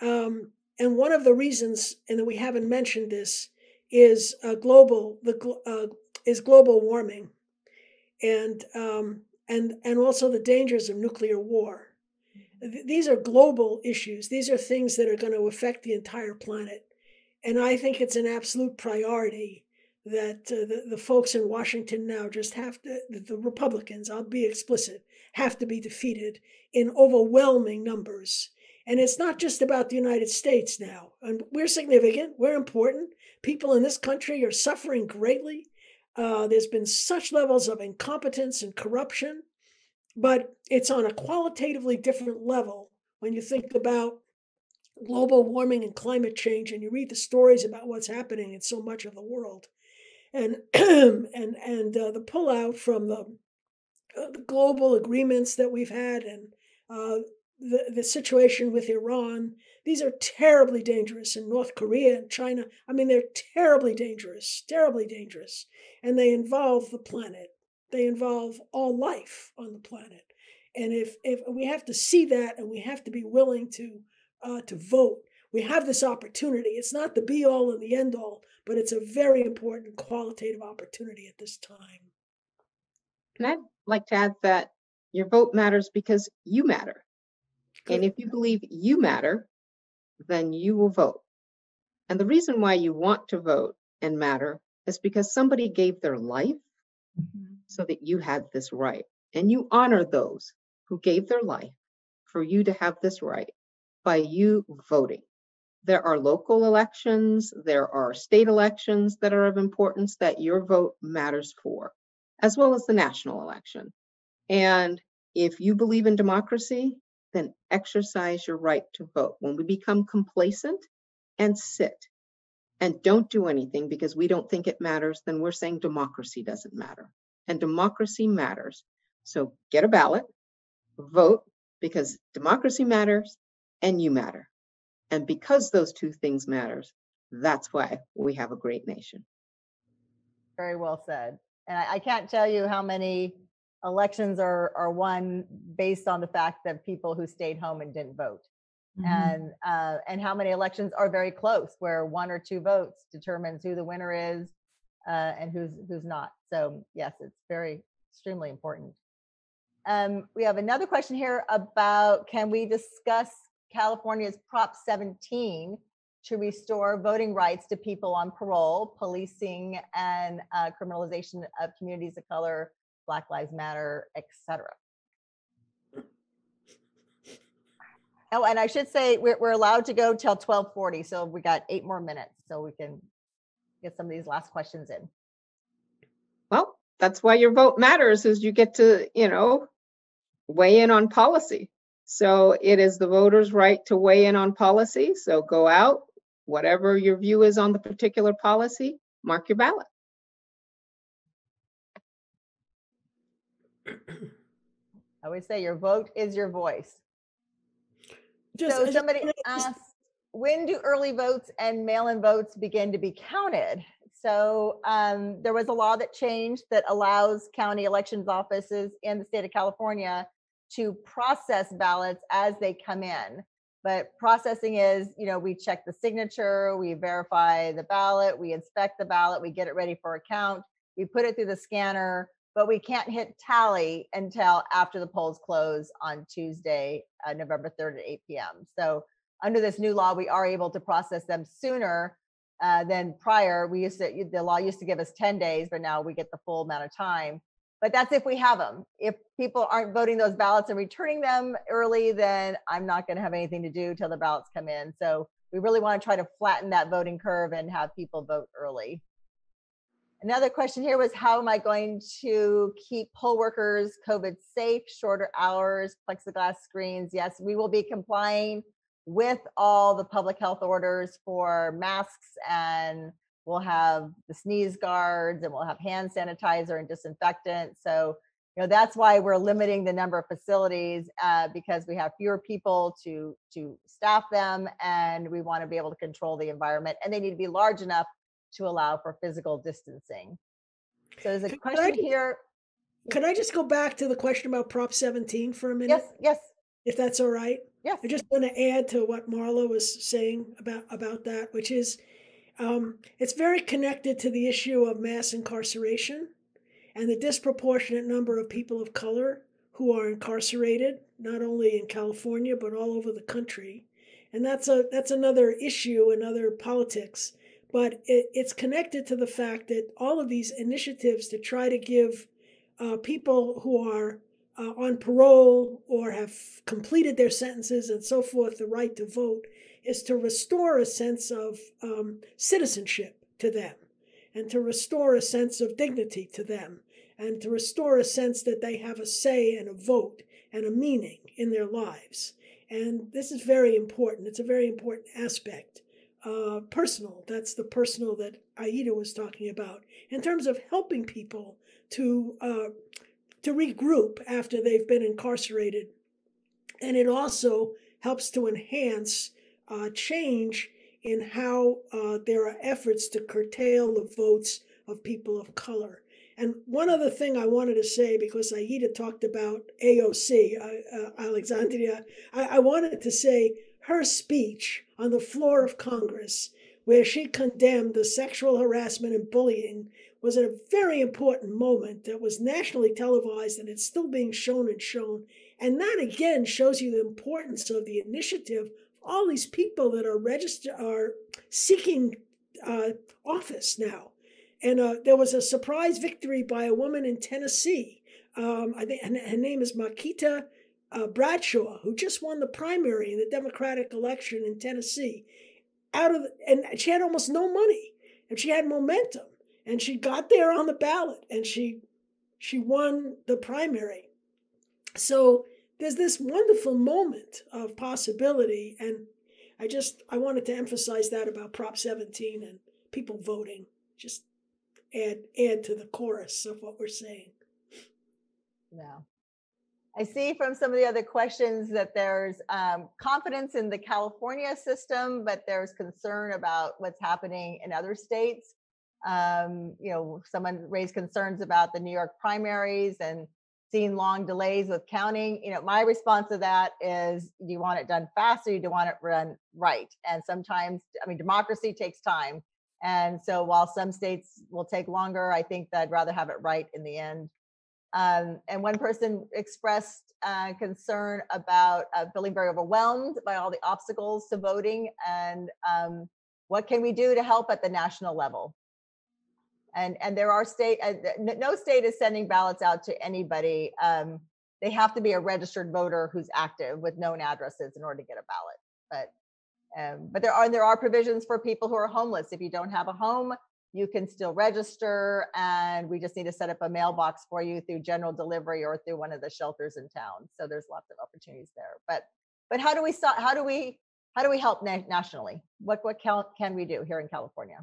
Um, and one of the reasons, and that we haven't mentioned this, is uh, global the uh, is global warming, and um, and and also the dangers of nuclear war. These are global issues. These are things that are going to affect the entire planet, and I think it's an absolute priority that uh, the, the folks in Washington now just have to, the Republicans, I'll be explicit, have to be defeated in overwhelming numbers. And it's not just about the United States now. And we're significant, we're important. People in this country are suffering greatly. Uh, there's been such levels of incompetence and corruption, but it's on a qualitatively different level when you think about global warming and climate change and you read the stories about what's happening in so much of the world and and and uh, the pullout from the, uh, the, global agreements that we've had and uh, the the situation with Iran. These are terribly dangerous in North Korea and China. I mean, they're terribly dangerous, terribly dangerous, and they involve the planet. They involve all life on the planet. And if if we have to see that, and we have to be willing to uh, to vote, we have this opportunity. It's not the be all and the end all, but it's a very important qualitative opportunity at this time. And I'd like to add that your vote matters because you matter. Good. And if you believe you matter, then you will vote. And the reason why you want to vote and matter is because somebody gave their life mm-hmm. so that you had this right. And you honor those who gave their life for you to have this right by you voting. There are local elections, there are state elections that are of importance that your vote matters for, as well as the national election. And if you believe in democracy, then exercise your right to vote. When we become complacent and sit and don't do anything because we don't think it matters, then we're saying democracy doesn't matter. And democracy matters. So get a ballot, vote, because democracy matters and you matter. And because those two things matters, that's why we have a great nation. Very well said. And I, I can't tell you how many elections are, are won based on the fact that people who stayed home and didn't vote. Mhm. And, uh, and how many elections are very close where one or two votes determines who the winner is uh, and who's, who's not. So yes, it's very, extremely important. Um, we have another question here about, can we discuss California's Prop 17 to restore voting rights to people on parole, policing, and uh, criminalization of communities of color, Black Lives Matter, etc. Oh, and I should say we're, we're allowed to go till 1240, so we got eight more minutes, so we can get some of these last questions in. Well, that's why your vote matters is you get to, you know, weigh in on policy. So it is the voters' right to weigh in on policy. So go out, whatever your view is on the particular policy, mark your ballot. I always say your vote is your voice. Just, So somebody wanna- just- asked, when do early votes and mail-in votes begin to be counted? So um, there was a law that changed that allows county elections offices in the state of California to process ballots as they come in. But processing is, you know, we check the signature, we verify the ballot, we inspect the ballot, we get it ready for a count, we put it through the scanner, but we can't hit tally until after the polls close on Tuesday, uh, November 3rd at 8 p.m. So under this new law, we are able to process them sooner uh, than prior. We used to, the law used to give us 10 days, but now we get the full amount of time. But that's if we have them. If people aren't voting those ballots and returning them early, then I'm not going to have anything to do till the ballots come in. So we really want to try to flatten that voting curve and have people vote early. Another question here was how am I going to keep poll workers COVID safe, shorter hours, plexiglass screens? Yes, we will be complying with all the public health orders for masks and we'll have the sneeze guards and we'll have hand sanitizer and disinfectant. So, you know, that's why we're limiting the number of facilities uh, because we have fewer people to to staff them and we want to be able to control the environment and they need to be large enough to allow for physical distancing. So there's a I question just- here. Can I just go back to the question about Prop 17 for a minute? Yes, yes, If that's all right? yes. I just want to add to what Marla was saying about about that, which is um, it's very connected to the issue of mass incarceration and the disproportionate number of people of color who are incarcerated, not only in California but all over the country. And that's a that's another issue, another politics. But it, it's connected to the fact that all of these initiatives to try to give uh, people who are uh, on parole or have completed their sentences and so forth the right to vote is to restore a sense of um, citizenship to them and to restore a sense of dignity to them and to restore a sense that they have a say and a vote and a meaning in their lives. And this is very important. It's a very important aspect. Uh, personal, that's the personal that Aida was talking about, in terms of helping people to uh, to regroup after they've been incarcerated. And it also helps to enhance uh, change in how uh, there are efforts to curtail the votes of people of color. And one other thing I wanted to say, because Aida talked about AOC, uh, uh, Alexandria, I, I wanted to say her speech on the floor of Congress, where she condemned the sexual harassment and bullying was a very important moment that was nationally televised and it's still being shown and shown. And that again shows you the importance of the initiative. All these people that are registered are seeking uh, office now. And uh, there was a surprise victory by a woman in Tennessee. Um, I think her name is Marquita uh, Bradshaw, who just won the primary in the Democratic election in Tennessee. Out of and she had almost no money, and she had momentum and she got there on the ballot and she she won the primary so there's this wonderful moment of possibility and i just i wanted to emphasize that about prop 17 and people voting. Just add add to the chorus of what we're saying. No. I see from some of the other questions that there's um, confidence in the California system, but there's concern about what's happening in other states. Um, you know, someone raised concerns about the New York primaries and seeing long delays with counting. You know, my response to that is do you want it done fast or do you want it run right? And sometimes, I mean, democracy takes time. And so while some states will take longer, I think that I'd rather have it right in the end. Um, and one person expressed uh, concern about uh, feeling very overwhelmed by all the obstacles to voting and um, what can we do to help at the national level. And, and there are state, uh, no state is sending ballots out to anybody. Um, they have to be a registered voter who's active with known addresses in order to get a ballot. But um, but there are there are provisions for people who are homeless. If you don't have a home, you can still register and we just need to set up a mailbox for you through general delivery or through one of the shelters in town so there's lots of opportunities there but but how do we how do we how do we help na- nationally what what can, can we do here in california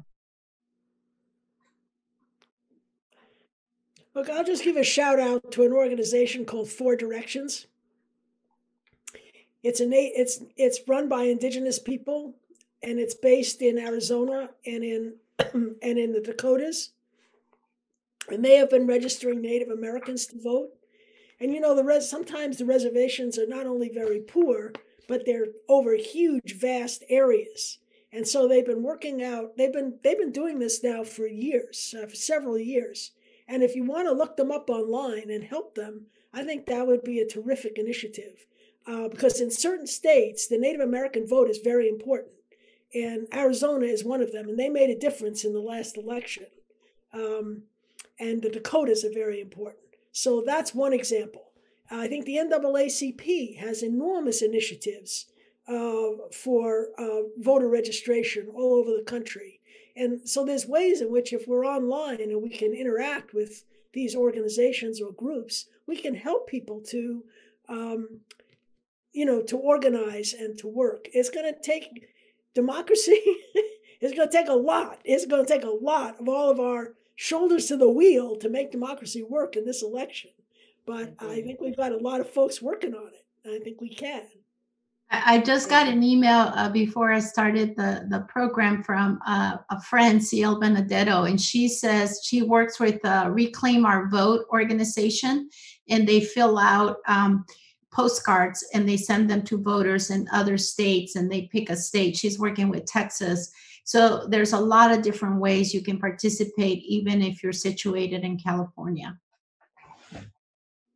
Look, I'll just give a shout out to an organization called Four Directions. It's a it's it's run by indigenous people and it's based in Arizona and in and in the Dakotas. And they have been registering Native Americans to vote. And you know, the res- sometimes the reservations are not only very poor, but they're over huge, vast areas. And so they've been working out. They've been they've been doing this now for years, uh, for several years. And if you want to look them up online and help them, I think that would be a terrific initiative. Uh, because in certain states, the Native American vote is very important and Arizona is one of them, and they made a difference in the last election. Um, and the Dakotas are very important. So that's one example. I think the NAACP has enormous initiatives uh, for uh, voter registration all over the country. And so there's ways in which, if we're online and we can interact with these organizations or groups, we can help people to, um, you know, to organize and to work. It's going to take democracy it's going to take a lot. It's going to take a lot of all of our shoulders to the wheel to make democracy work in this election. But I think we've got a lot of folks working on it. I think we can. I just got an email uh, before I started the, the program from uh, a friend, Ciel Benedetto, and she says she works with Reclaim Our Vote organization, and they fill out um, postcards and they send them to voters in other states and they pick a state. She's working with Texas. So there's a lot of different ways you can participate, even if you're situated in California.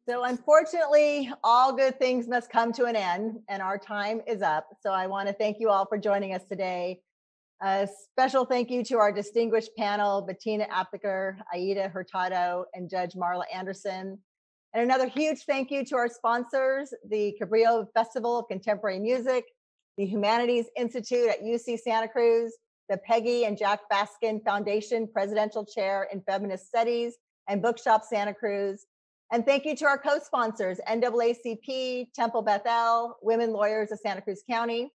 So, unfortunately, all good things must come to an end, and our time is up. So, I want to thank you all for joining us today. A special thank you to our distinguished panel Bettina Aptheker, Aida Hurtado, and Judge Marla Anderson. And another huge thank you to our sponsors, the Cabrillo Festival of Contemporary Music, the Humanities Institute at UC Santa Cruz, the Peggy and Jack Baskin Foundation Presidential Chair in Feminist Studies, and Bookshop Santa Cruz. And thank you to our co-sponsors, NAACP, Temple Beth El, Women Lawyers of Santa Cruz County.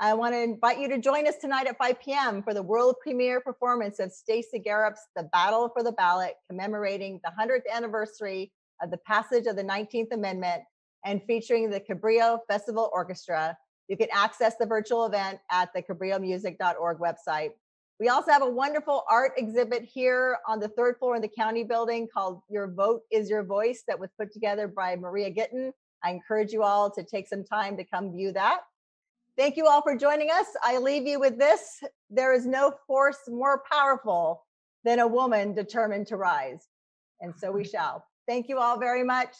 I want to invite you to join us tonight at 5 p.m. for the world premiere performance of Stacy Garrop's The Battle for the Ballot, commemorating the 100th anniversary of the passage of the 19th Amendment and featuring the Cabrillo Festival Orchestra. You can access the virtual event at the cabrillomusic.org website. We also have a wonderful art exhibit here on the third floor in the county building called Your Vote is Your Voice that was put together by Maria Gittin. I encourage you all to take some time to come view that. Thank you all for joining us. I leave you with this. There is no force more powerful than a woman determined to rise. And so we shall. Thank you all very much.